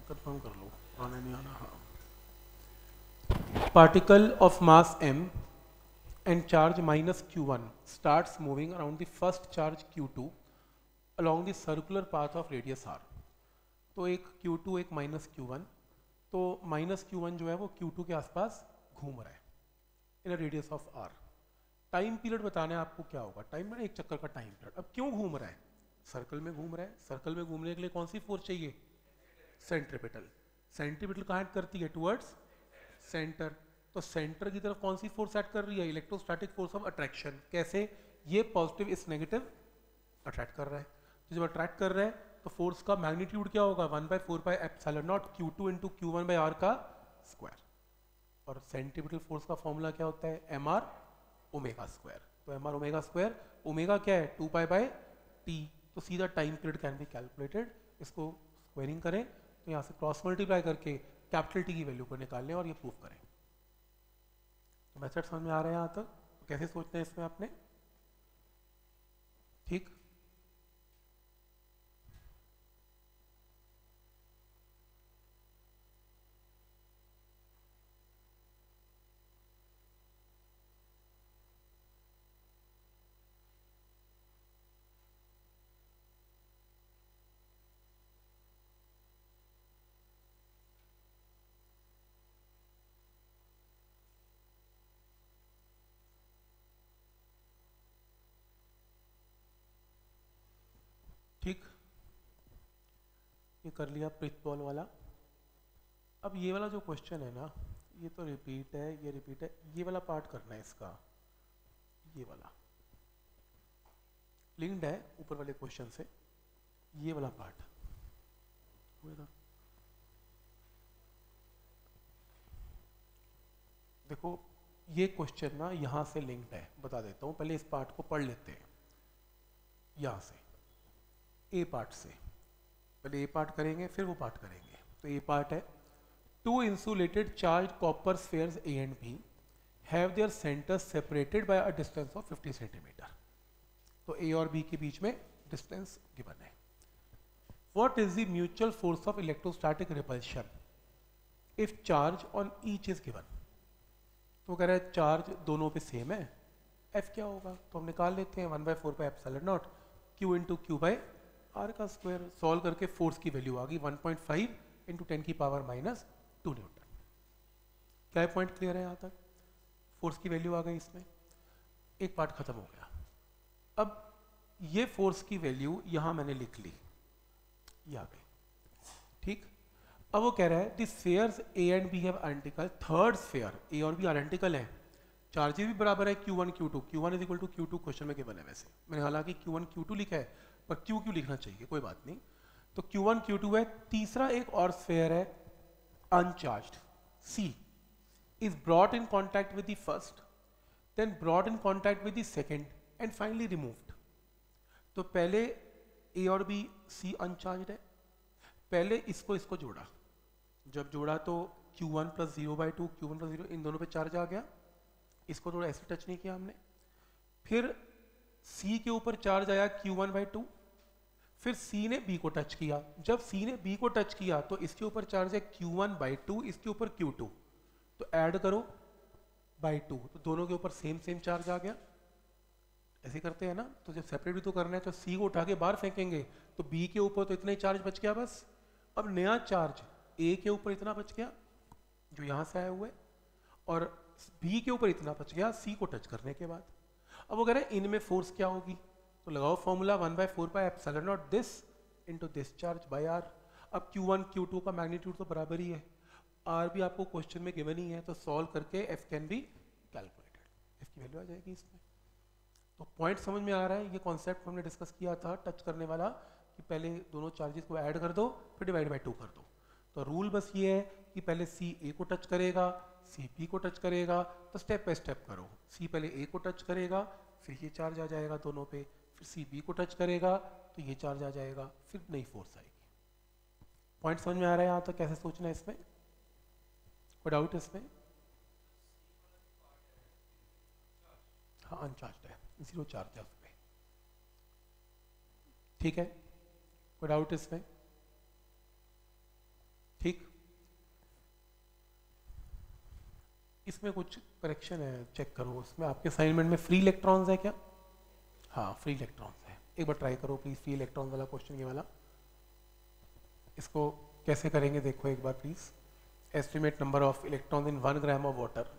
कंफर्म कर लो। आने नहीं आना हाँ। Particle of mass m and charge minus q1 starts moving around the first charge q2 along the circular path of radius r तो एक q2 एक माइनस q1 तो माइनस क्यू वन जो है वो क्यू टू के आसपास घूम रहा है in radius of R time period बताना है आपको क्या होगा। टाइम में एक चक्कर का टाइम पीरियड अब क्यों घूम रहा है? सर्कल में घूम रहा है। सर्कल में घूमने के लिए कौन सी फोर्स चाहिए? सेंट्रिपिटल सेंट्रिपिटल कहाँ करती है? टुवर्ड्स सेंटर तो सेंटर की तरफ़ कौन सी फोर्स एक्ट कर रही है? इलेक्ट्रोस्टैटिक फोर्स ऑफ़ अट्रैक्शन कैसे? ये पॉजिटिव इस नेगेटिव अट्रैक्ट कर रहा है। तो जब अट्रैक्ट कर रहा है तो फोर्स का मैग्नीट्यूड क्या होगा? One by four by epsilon naught Q two into Q one by R का स्क्वायर और सेंटीमीटर फोर्स का फॉर्मूला क्या होता है? एम आर ओमेगा स्क्वायर तो M R omega square omega क्या है? टू पाई बाई टी तो सीधा time period can be calculated इसको स्क्वायरिंग करें। यहाँ से क्रॉस मल्टीप्लाई करके कैपिटल टी की वैल्यू को निकाल लें और ये प्रूफ करें। मेथड समझ में आ रहे हैं यहाँ तक? कैसे सोचते हैं इसमें आपने? ठीक ये कर लिया प्रिथ बॉल वाला। अब ये वाला जो क्वेश्चन है ना, ये तो रिपीट है, ये रिपीट है, ये वाला पार्ट करना है इसका। ये वाला। लिंक्ड है, ऊपर वाले क्वेश्चन से। ये वाला पार्ट देखो, ये क्वेश्चन ना यहाँ से लिंक्ड है, बता देता हूँ। पहले इस पार्ट को पढ़ लेते हैं। यहाँ से। ए पार्ट से। पहले ए पार्ट करेंगे, फिर वो पार्ट करेंगे। तो ए पार्ट है two insulated charge copper spheres A and B have their centre separated by a distance of 50 centimetre तो ए और बी के बीच में डिस्टेंस गिवन है। What is the mutual force of electrostatic repulsion if charge on each is given तो कह रहा है चार्ज दोनों पे सेम है। एफ़ क्या होगा? तो हम निकाल लेते हैं one by four by epsilon naught Q into Q by R का स्क्वायर सॉल्व करके फोर्स की वैल्यू आ गई 1.5 पॉइंट फाइव इंटू टेन की पावर माइनस टू न्यूटन क्या पॉइंट क्लियर है यहाँ तक? फोर्स की वैल्यू आ गई इसमें। एक पार्ट खत्म हो गया। अब ये फोर्स की वैल्यू यहाँ मैंने लिख ली। ये आ गई। ठीक? अब वो कह रहा है this spheres A and B have identical third sphere A और बी आइडेंटिकल है। चार्जेस भी बराबर है Q1 Q2 Q1 is equal to Q2 question में गिवन है वैसे। मैंने हालाँकि Q1 Q2 लिखा है। पर क्यू क्यू लिखना चाहिए? कोई बात नहीं। तो Q1 Q2 है। तीसरा एक और स्फेयर है uncharged C is brought in contact with the first, then brought in contact with the second, and finally removed. तो पहले ए और बी सी अनचार्ज है। पहले इसको इसको जोड़ा। जब जोड़ा तो Q1 one plus zero by two Q one plus zero इन दोनों पे चार्ज आ गया। इसको थोड़ा ऐसे टच नहीं किया हमने। फिर C के ऊपर चार्ज आया Q1 वन बाई टू फिर सी ने बी को टच किया। जब सी ने बी को टच किया तो इसके ऊपर चार्ज है क्यू वन बाई टू इसके ऊपर क्यू टू तो ऐड करो बाई टू तो दोनों के ऊपर सेम सेम चार्ज आ गया। ऐसे करते हैं ना? तो जब सेपरेट भी तो करना है तो सी को उठा के बाहर फेंकेंगे। तो बी के ऊपर तो इतना ही चार्ज बच गया बस। अब नया चार्ज ए के ऊपर इतना बच गया, जो यहाँ से आया हुआ है। और बी के ऊपर इतना बच गया सी को टच करने के बाद। अब वो कह रहे हैं, इनमें फोर्स क्या होगी? तो लगाओ formula one by four by epsilon naught this into this charge by R अब Q1 Q2 का मैग्नीट्यूड तो बराबर ही है। आर भी आपको क्वेश्चन में गिवन ही है तो सॉल्व करके F can be calculated F की वैल्यू आ जाएगी इसमें। तो पॉइंट समझ में आ रहा है, ये कॉन्सेप्ट हमने डिस्कस किया था टच करने वाला, कि पहले दोनों चार्जेस को ऐड कर दो, फिर डिवाइड बाई टू कर दो। तो रूल बस ये है कि पहले सी ए को टच करेगा सी बी को टच करेगा तो स्टेप बाय स्टेप करो। सी पहले ए को टच करेगा, फिर ये चार्ज आ जाएगा दोनों पे। फिर सी बी को टच करेगा तो ये चार्ज आ जाएगा, फिर नई फोर्स आएगी। पॉइंट समझ में आ रहा है यहाँ तो कैसे सोचना है इसमें? कोई डाउट इसमें? हाँ अनचार्ज है। ज़ीरो चार्ज है उसमें। ठीक है? कोई डाउट इसमें? ठीक? इसमें कुछ करेक्शन है चेक करो। उसमें आपके असाइनमेंट में फ्री इलेक्ट्रॉन्स है क्या? हाँ फ्री इलेक्ट्रॉन्स है। एक बार ट्राई करो प्लीज़ फ्री इलेक्ट्रॉन वाला क्वेश्चन ये वाला। इसको कैसे करेंगे, देखो एक बार please estimate number of electron in one gram of water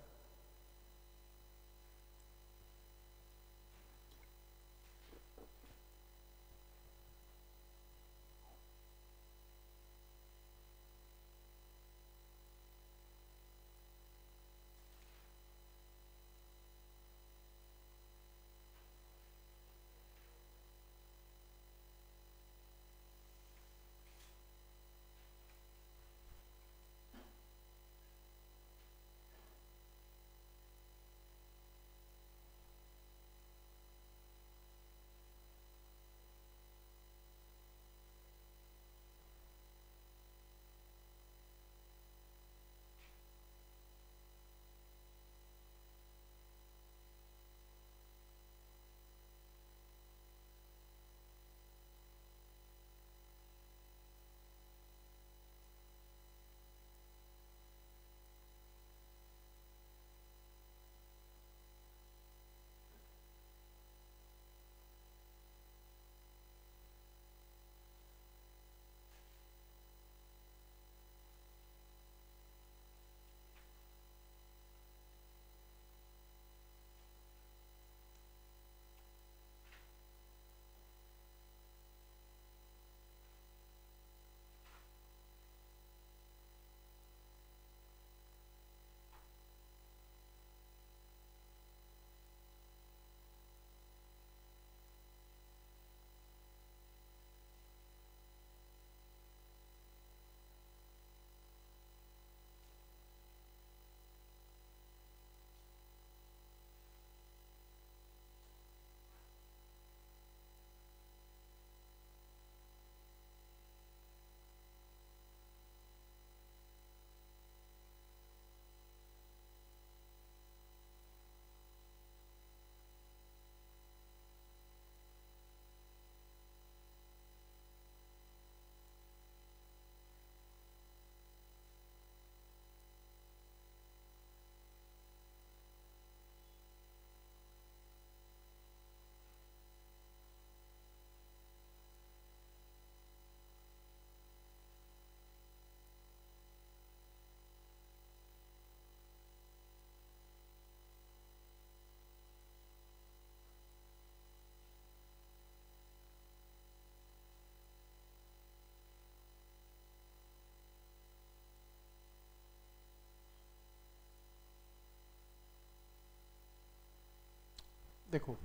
देखो।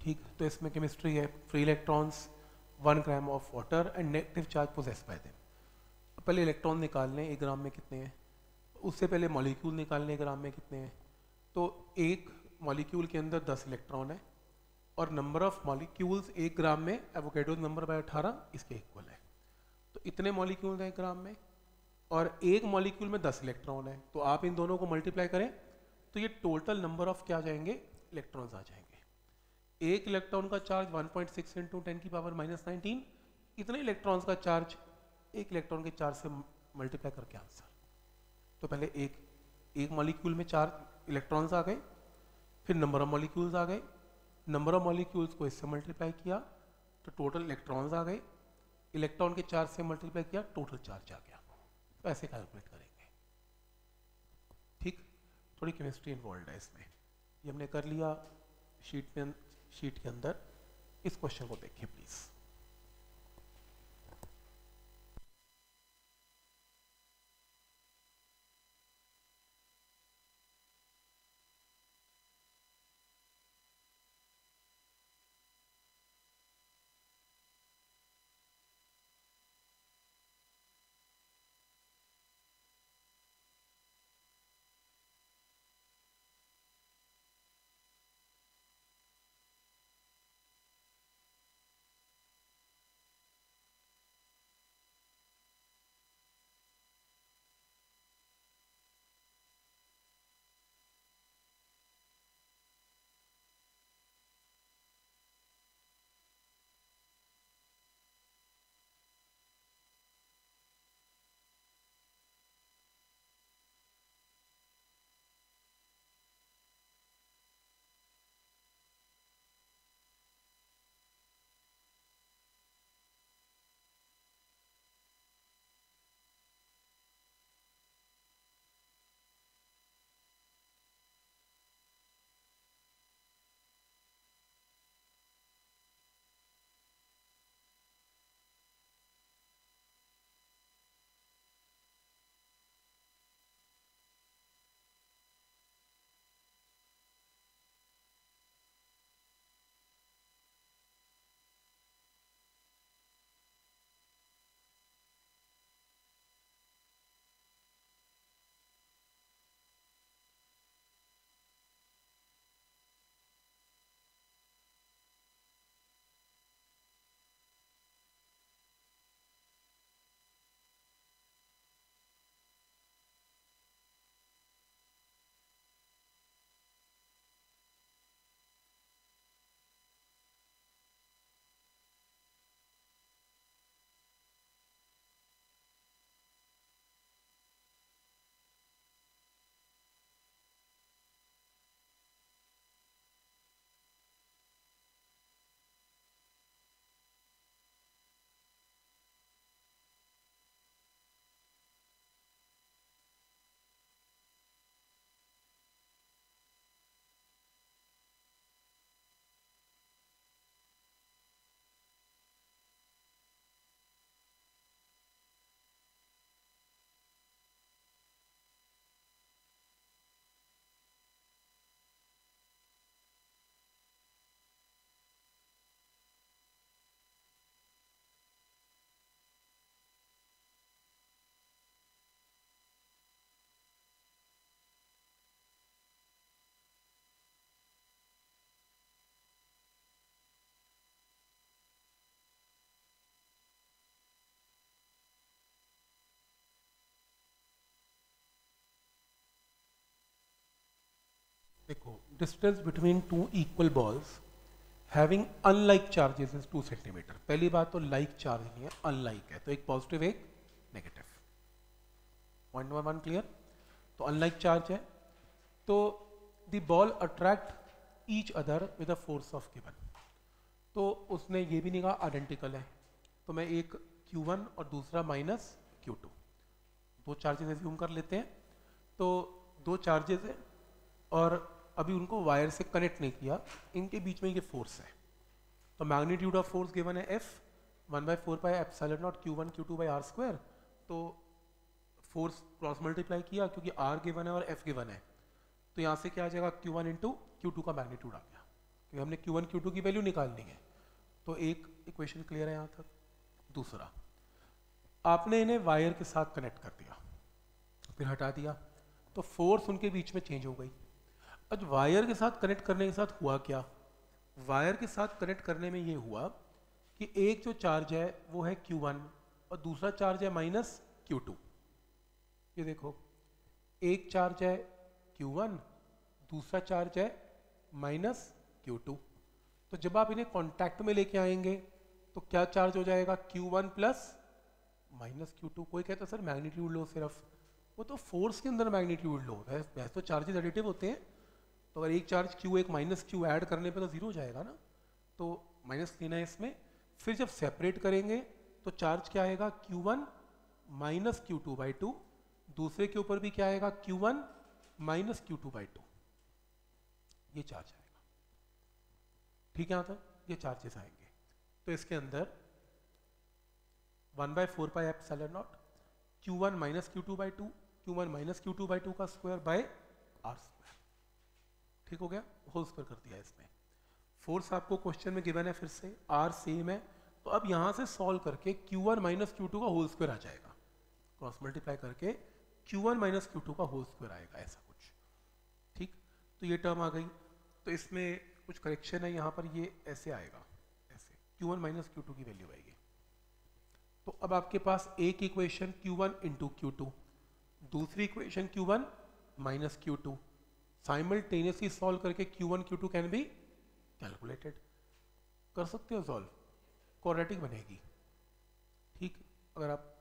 ठीक तो इसमें केमिस्ट्री है free electrons one gram of water and negative charge possess by them पहले इलेक्ट्रॉन निकालने एक ग्राम में कितने हैं? उससे पहले मॉलिक्यूल निकालने एक ग्राम में कितने हैं? तो एक मॉलिक्यूल के अंदर दस इलेक्ट्रॉन है और नंबर ऑफ़ मॉलिक्यूल्स एक ग्राम में एवोकेडो नंबर बाय अठारह, इसके इक्वल है। तो इतने मॉलिक्यूल हैं एक ग्राम में और एक मॉलिक्यूल में दस इलेक्ट्रॉन है। तो आप इन दोनों को मल्टीप्लाई करें तो ये टोटल नंबर ऑफ़ क्या जाएँगे? इलेक्ट्रॉन्स आ जाएँगे। एक इलेक्ट्रॉन का charge 1.6 point six into ten की पावर माइनस नाइनटीन इतने इलेक्ट्रॉन्स का चार्ज एक इलेक्ट्रॉन के चार्ज से मल्टीप्लाई करके आंसर तो पहले एक एक मॉलिक्यूल में चार इलेक्ट्रॉन्स आ गए, फिर नंबर ऑफ़ मॉलिक्यूल्स आ गए नंबर ऑफ़ मॉलिक्यूल्स को इससे मल्टीप्लाई किया तो टोटल इलेक्ट्रॉन्स आ गए इलेक्ट्रॉन के चार्ज से मल्टीप्लाई किया टोटल चार्ज आ गया। तो ऐसे कैलकुलेट करेंगे। ठीक? थोड़ी केमिस्ट्री इन्वॉल्व है इसमें। ये हमने कर लिया शीट में शीट के अंदर। इस क्वेश्चन को देखिए please distance between two equal balls having unlike charges is two centimetre पहली बात तो लाइक like चार्ज नहीं है अनलाइक है। तो एक पॉजिटिव एक negative point number one clear तो अनलाइक चार्ज है। तो the ball attract each other with a force of given तो उसने ये भी नहीं कहा आइडेंटिकल है। तो मैं एक Q1 और दूसरा माइनस Q2 दो चार्जेस एज्यूम कर लेते हैं। तो दो चार्जेस है और अभी उनको वायर से कनेक्ट नहीं किया, इनके बीच में ये फोर्स है। तो मैग्नीट्यूड ऑफ़ फोर्स गिवन है F one by four by epsilon naught Q one Q two by R square तो फोर्स क्रॉस मल्टीप्लाई किया क्योंकि आर गिवन है और एफ़ गिवन है। तो यहाँ से क्या आ जाएगा Q one into Q two का मैग्नीट्यूड आ गया। क्योंकि हमने क्यू वन क्यू टू की वैल्यू निकालनी है। तो एक इक्वेशन क्लियर है यहाँ तक। दूसरा, आपने इन्हें वायर के साथ कनेक्ट कर दिया, फिर हटा दिया। तो फोर्स उनके बीच में चेंज हो गई। अब वायर के साथ कनेक्ट करने के साथ हुआ क्या? वायर के साथ कनेक्ट करने में ये हुआ कि एक जो चार्ज है, वो है Q1 और दूसरा चार्ज है माइनस Q2 ये देखो, एक चार्ज है Q1 दूसरा चार्ज है माइनस Q2 तो जब आप इन्हें कांटेक्ट में लेके आएँगे तो क्या चार्ज हो जाएगा? Q1 one plus minus Q2 कोई कहता, सर मैग्नीट्यूड लो सिर्फ़। वो तो फोर्स के अंदर मैग्नीट्यूड लो। वैसे तो चार्जेस एडिटिव होते हैं तो अगर एक चार्ज क्यू एक माइनस क्यू ऐड करने पे तो ज़ीरो हो जाएगा ना? तो माइनस लेना है इसमें। फिर जब सेपरेट करेंगे तो चार्ज क्या आएगा? Q one minus Q two by two दूसरे के ऊपर भी क्या आएगा? Q one minus Q two by two ये चार्ज आएगा। ठीक है यहाँ तक? ये चार्जेस आएँगे। तो इसके अंदर one by four by epsilon naught Q one minus Q two by two Q one minus Q two by two का स्क्वायर बाय आर ठीक हो गया? होल स्क्वायर कर दिया इसमें फोर्स आपको क्वेश्चन में गिवन है फिर से। आर सेम है। तो अब यहाँ से सॉल्व करके Q one minus Q two का होल स्क्वायर आ जाएगा। क्रॉस मल्टीप्लाई करके Q one minus Q two का होल स्क्वायर आएगा, ऐसा कुछ। ठीक? तो ये टर्म आ गई। तो इसमें कुछ करेक्शन है। यहाँ पर ये ऐसे आएगा। ऐसे। Q one minus Q two की वैल्यू आएगी। तो अब आपके पास एक equation Q one into Q two दूसरी equation Q one minus Q two simultaneously solve करके Q1 Q2 can be calculated कर सकते हो सॉल्व क्वाड्रेटिक बनेगी. ठीक? अगर आप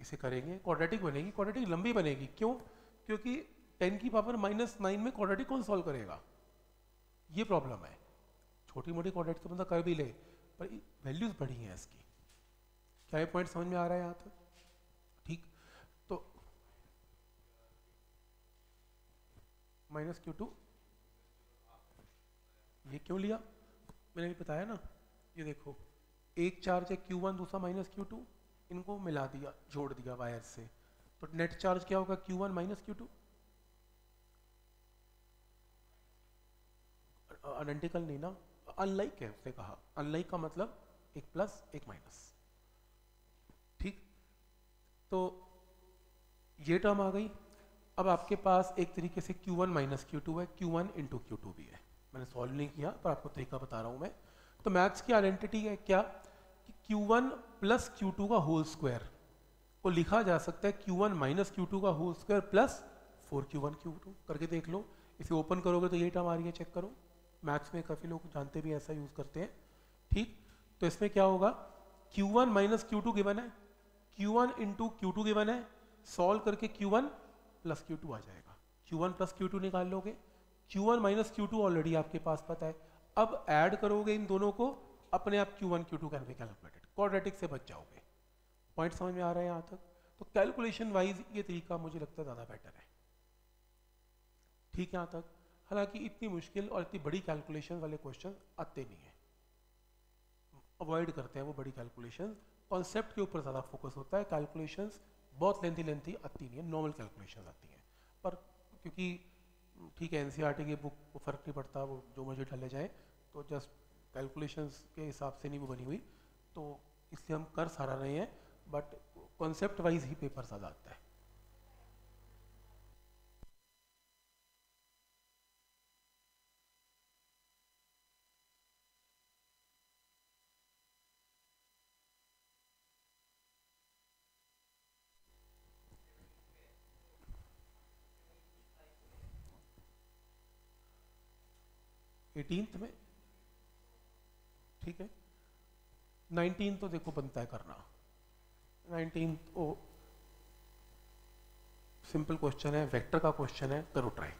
इसे करेंगे क्वाड्रेटिक बनेगी. क्वाड्रेटिक लंबी बनेगी. क्यों? क्योंकि 10 की पावर माइनस नाइन में क्वाड्रेटिक कौन सॉल्व करेगा? ये प्रॉब्लम है. छोटी मोटी क्वाड्रेटिक तो बंदा कर भी ले, पर वैल्यूज़ बढ़ी हैं इसकी. क्या ये पॉइंट समझ में आ रहा है यहाँ तक ठीक तो माइनस क्यू टू। ये क्यों लिया? मैंने भी बताया ना। ये देखो, एक चार्ज है क्यू वन, दूसरा माइनस क्यू टू। इनको मिला दिया, जोड़ दिया वायर से। तो नेट चार्ज क्या होगा? Q one minus Q two. Identical नहीं ना, अनलाइक है उसने कहा। अनलाइक का मतलब एक प्लस, एक माइनस। ठीक? तो ये टर्म आ गई। अब आपके पास एक तरीके से Q1 वन माइनस क्यू है Q1 वन इंटू क्यू भी है। मैंने सॉल्व नहीं किया, पर आपको तरीका बता रहा हूँ मैं। तो मैथ्स की आइडेंटिटी है क्या? कि Q1 वन प्लस क्यू का होल स्क्वायर को लिखा जा सकता है Q1 वन माइनस क्यू का whole square plus four Q one Q करके देख लो। इसे ओपन करोगे तो यही टर्म आ रही है चेक करो। मैथ्स में काफ़ी लोग जानते भी ऐसा यूज़ करते हैं। ठीक? तो इसमें क्या होगा? Q1 one minus Q given है। Q1 one into Q given है। सॉल्व करके Q1 प्लस क्यू टू आ जाएगा। Q one plus Q two निकाल लोगे Q one minus Q two already आपके पास पता है। अब ऐड करोगे इन दोनों को, अपने आप Q one, Q two be calculated quadratic से बच जाओगे। पॉइंट समझ में आ रहा है यहाँ तक? तो कैलकुलेशन वाइज ये तरीका मुझे लगता है ज़्यादा बेटर है। ठीक है यहाँ तक? हालाँकि इतनी मुश्किल और इतनी बड़ी कैलकुलेशन वाले क्वेश्चन आते नहीं है। अवॉइड करते हैं वो बड़ी कैलकुलेशन कॉन्सेप्ट के ऊपर ज़्यादा फोकस होता है। कैलकुलेशंस बहुत लेंथी लेंथी आती नहीं है नॉर्मल कैलकुलेशन आती हैं। पर क्योंकि, ठीक है एन की बुक को फ़र्क नहीं पड़ता, वो जो मुझे डाले जाए तो जस्ट कैलकुलेशंस के हिसाब से नहीं वो बनी हुई तो इसलिए हम कर सारा रहे हैं बट कॉन्सेप्ट वाइज ही पेपर ज़्यादा आता है। एटीनथ में। ठीक है? नाइनटीन तो देखो बनता है करना। नाइनटीन ओ सिंपल क्वेश्चन है वेक्टर का क्वेश्चन है, करो ट्राई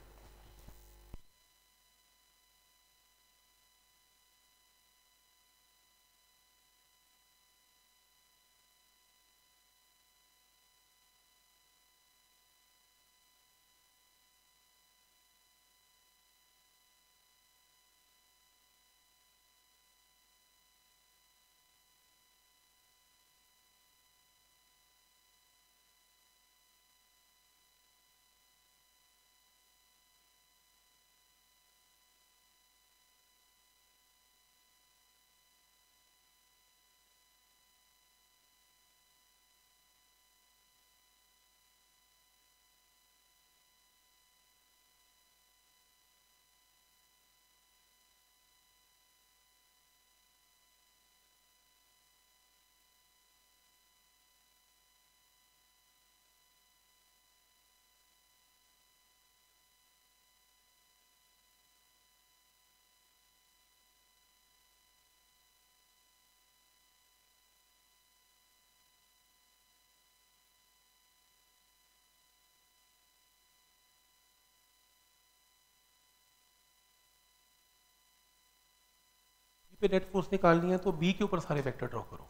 पे नेट फोर्स निकालनी है तो बी के ऊपर सारे वेक्टर ड्रॉ करो।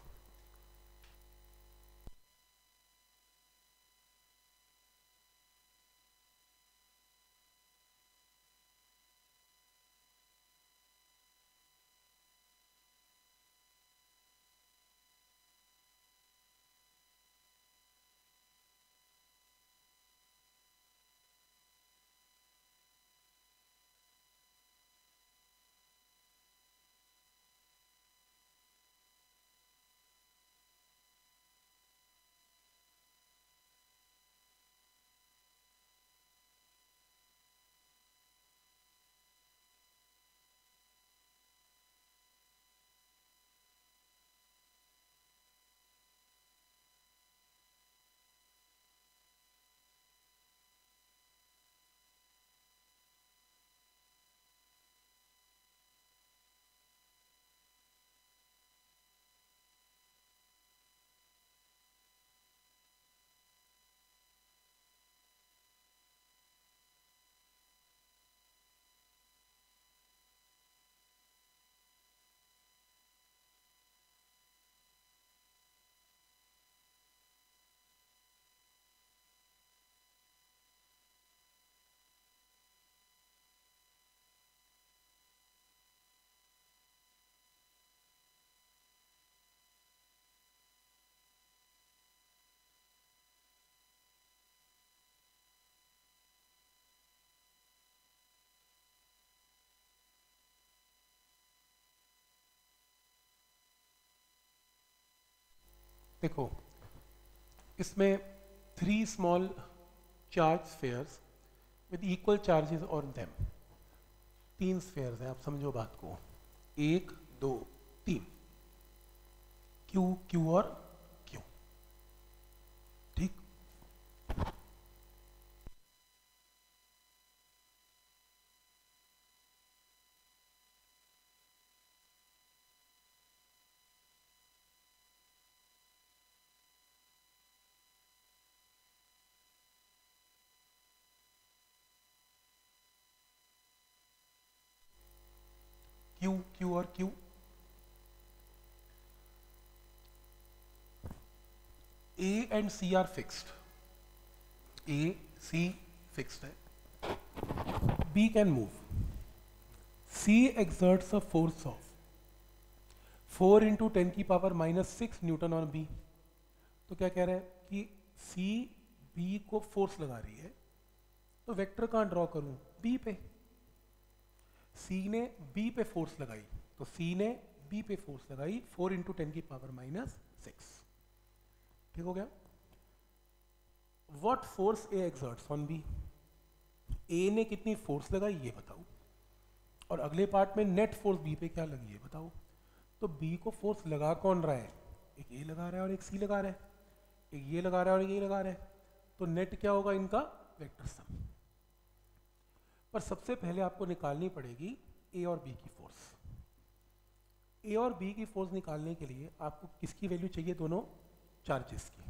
देखो, इसमें three small charge spheres with equal charges on them तीन स्फेयर्स हैं, आप समझो बात को। एक, दो, तीन। क्यू क्यू और Q, Q और Q. A and C are fixed. A C fixed है. B can move. C exerts a force of 4 into 10 की power minus six newton on B तो क्या कह रहा है कि सी बी को फोर्स लगा रही है तो वेक्टर कहाँ ड्रॉ करूँ बी पे सी ने बी पे फोर्स लगाई तो सी ने बी पे फोर्स लगाई फोर इंटू टेन की पावर माइनस सिक्स ठीक हो गया? What force A exerts on B A ने कितनी फोर्स लगाई, ये बताओ। और अगले पार्ट में नेट फोर्स बी पे क्या लगी है बताओ। तो बी को फोर्स लगा कौन रहा है? एक ए लगा रहा है और एक सी लगा रहा है। एक ये लगा रहा है और ये लगा रहा है। तो नेट क्या होगा इनका? वेक्टर सम पर सबसे पहले आपको निकालनी पड़ेगी ए और बी की फोर्स ए और बी की फोर्स निकालने के लिए आपको किसकी वैल्यू चाहिए दोनों? चार्जेस की।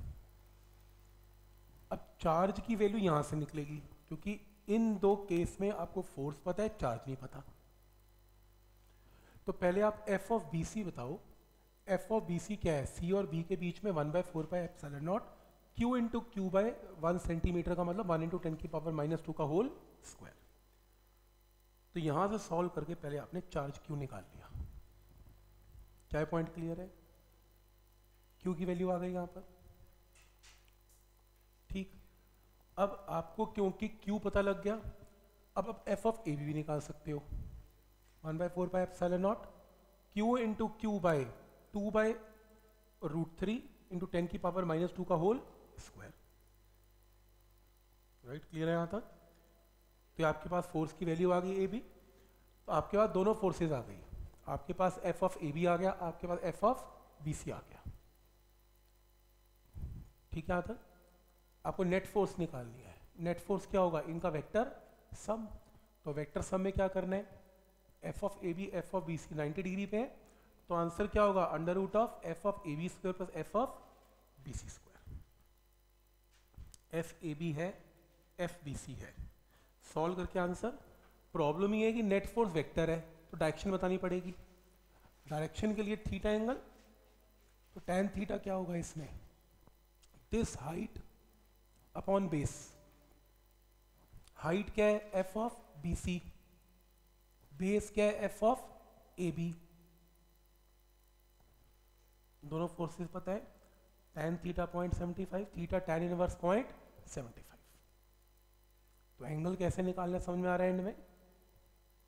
अब चार्ज की वैल्यू यहाँ से निकलेगी, क्योंकि इन दो केस में आपको फोर्स पता है चार्ज नहीं पता। तो पहले आप एफ़ ऑफ़ बी सी बताओ। एफ़ ऑफ़ बी सी क्या है? सी और बी के बीच में one by four by epsilon naught Q into Q by one centimetre का मतलब वन इंटू टेन की पावर माइनस टू का होल स्क्वायर तो यहाँ से सॉल्व करके पहले आपने चार्ज क्यू निकाल लिया? क्या पॉइंट क्लियर है? क्यू की वैल्यू आ गई यहाँ पर? ठीक। अब आपको क्योंकि क्यू पता लग गया, अब आप एफ़ ऑफ़ ए भी निकाल सकते हो। One by four by epsilon naught Q into Q by two by root three into ten की पावर माइनस टू का होल स्क्वायर राइट क्लियर है यहाँ तक? तो आपके पास फोर्स की वैल्यू आ गई ए बी तो आपके पास दोनों फोर्सेज आ गई। आपके पास एफ़ ऑफ़ ए बी आ गया, आपके पास एफ़ ऑफ़ बी सी आ गया। ठीक है तक? आपको नेट फोर्स निकालनी है। नेट फोर्स क्या होगा? इनका वेक्टर सम तो वेक्टर सम में क्या करना है? F of A B F of B C ninety degree पे है। तो आंसर क्या होगा? Under root of F of A B square plus F of B C square F A B है एफ़ बी सी है। Solve करके answer problem ये है कि नेट फोर्स वेक्टर है तो डायरेक्शन बतानी पड़ेगी। डायरेक्शन के लिए थीटा एंगल तो टेन थीटा क्या होगा इसमें? This height upon base. Height क्या है? F of B C base क्या है? एफ़ ऑफ़ ए बी दोनों फोर्सेस पता है? Tan theta point seventy five theta tan inverse point seventy five तो एंगल कैसे निकालना समझ में आ रहा है एंड में?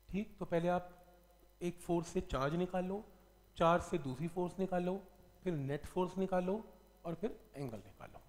ठीक तो पहले आप एक फोर्स से चार्ज निकाल लो चार्ज से दूसरी फोर्स निकालो, फिर नेट फोर्स निकालो और फिर एंगल निकालो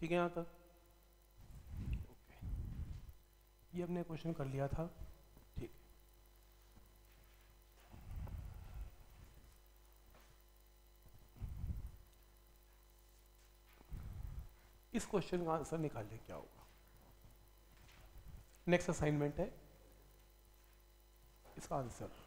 ठीक है यहाँ तक? ओके ये हमने क्वेश्चन कर लिया था। ठीक। इस क्वेश्चन का आंसर निकाल निकालने क्या होगा? नेक्स्ट असाइनमेंट है। इसका आंसर।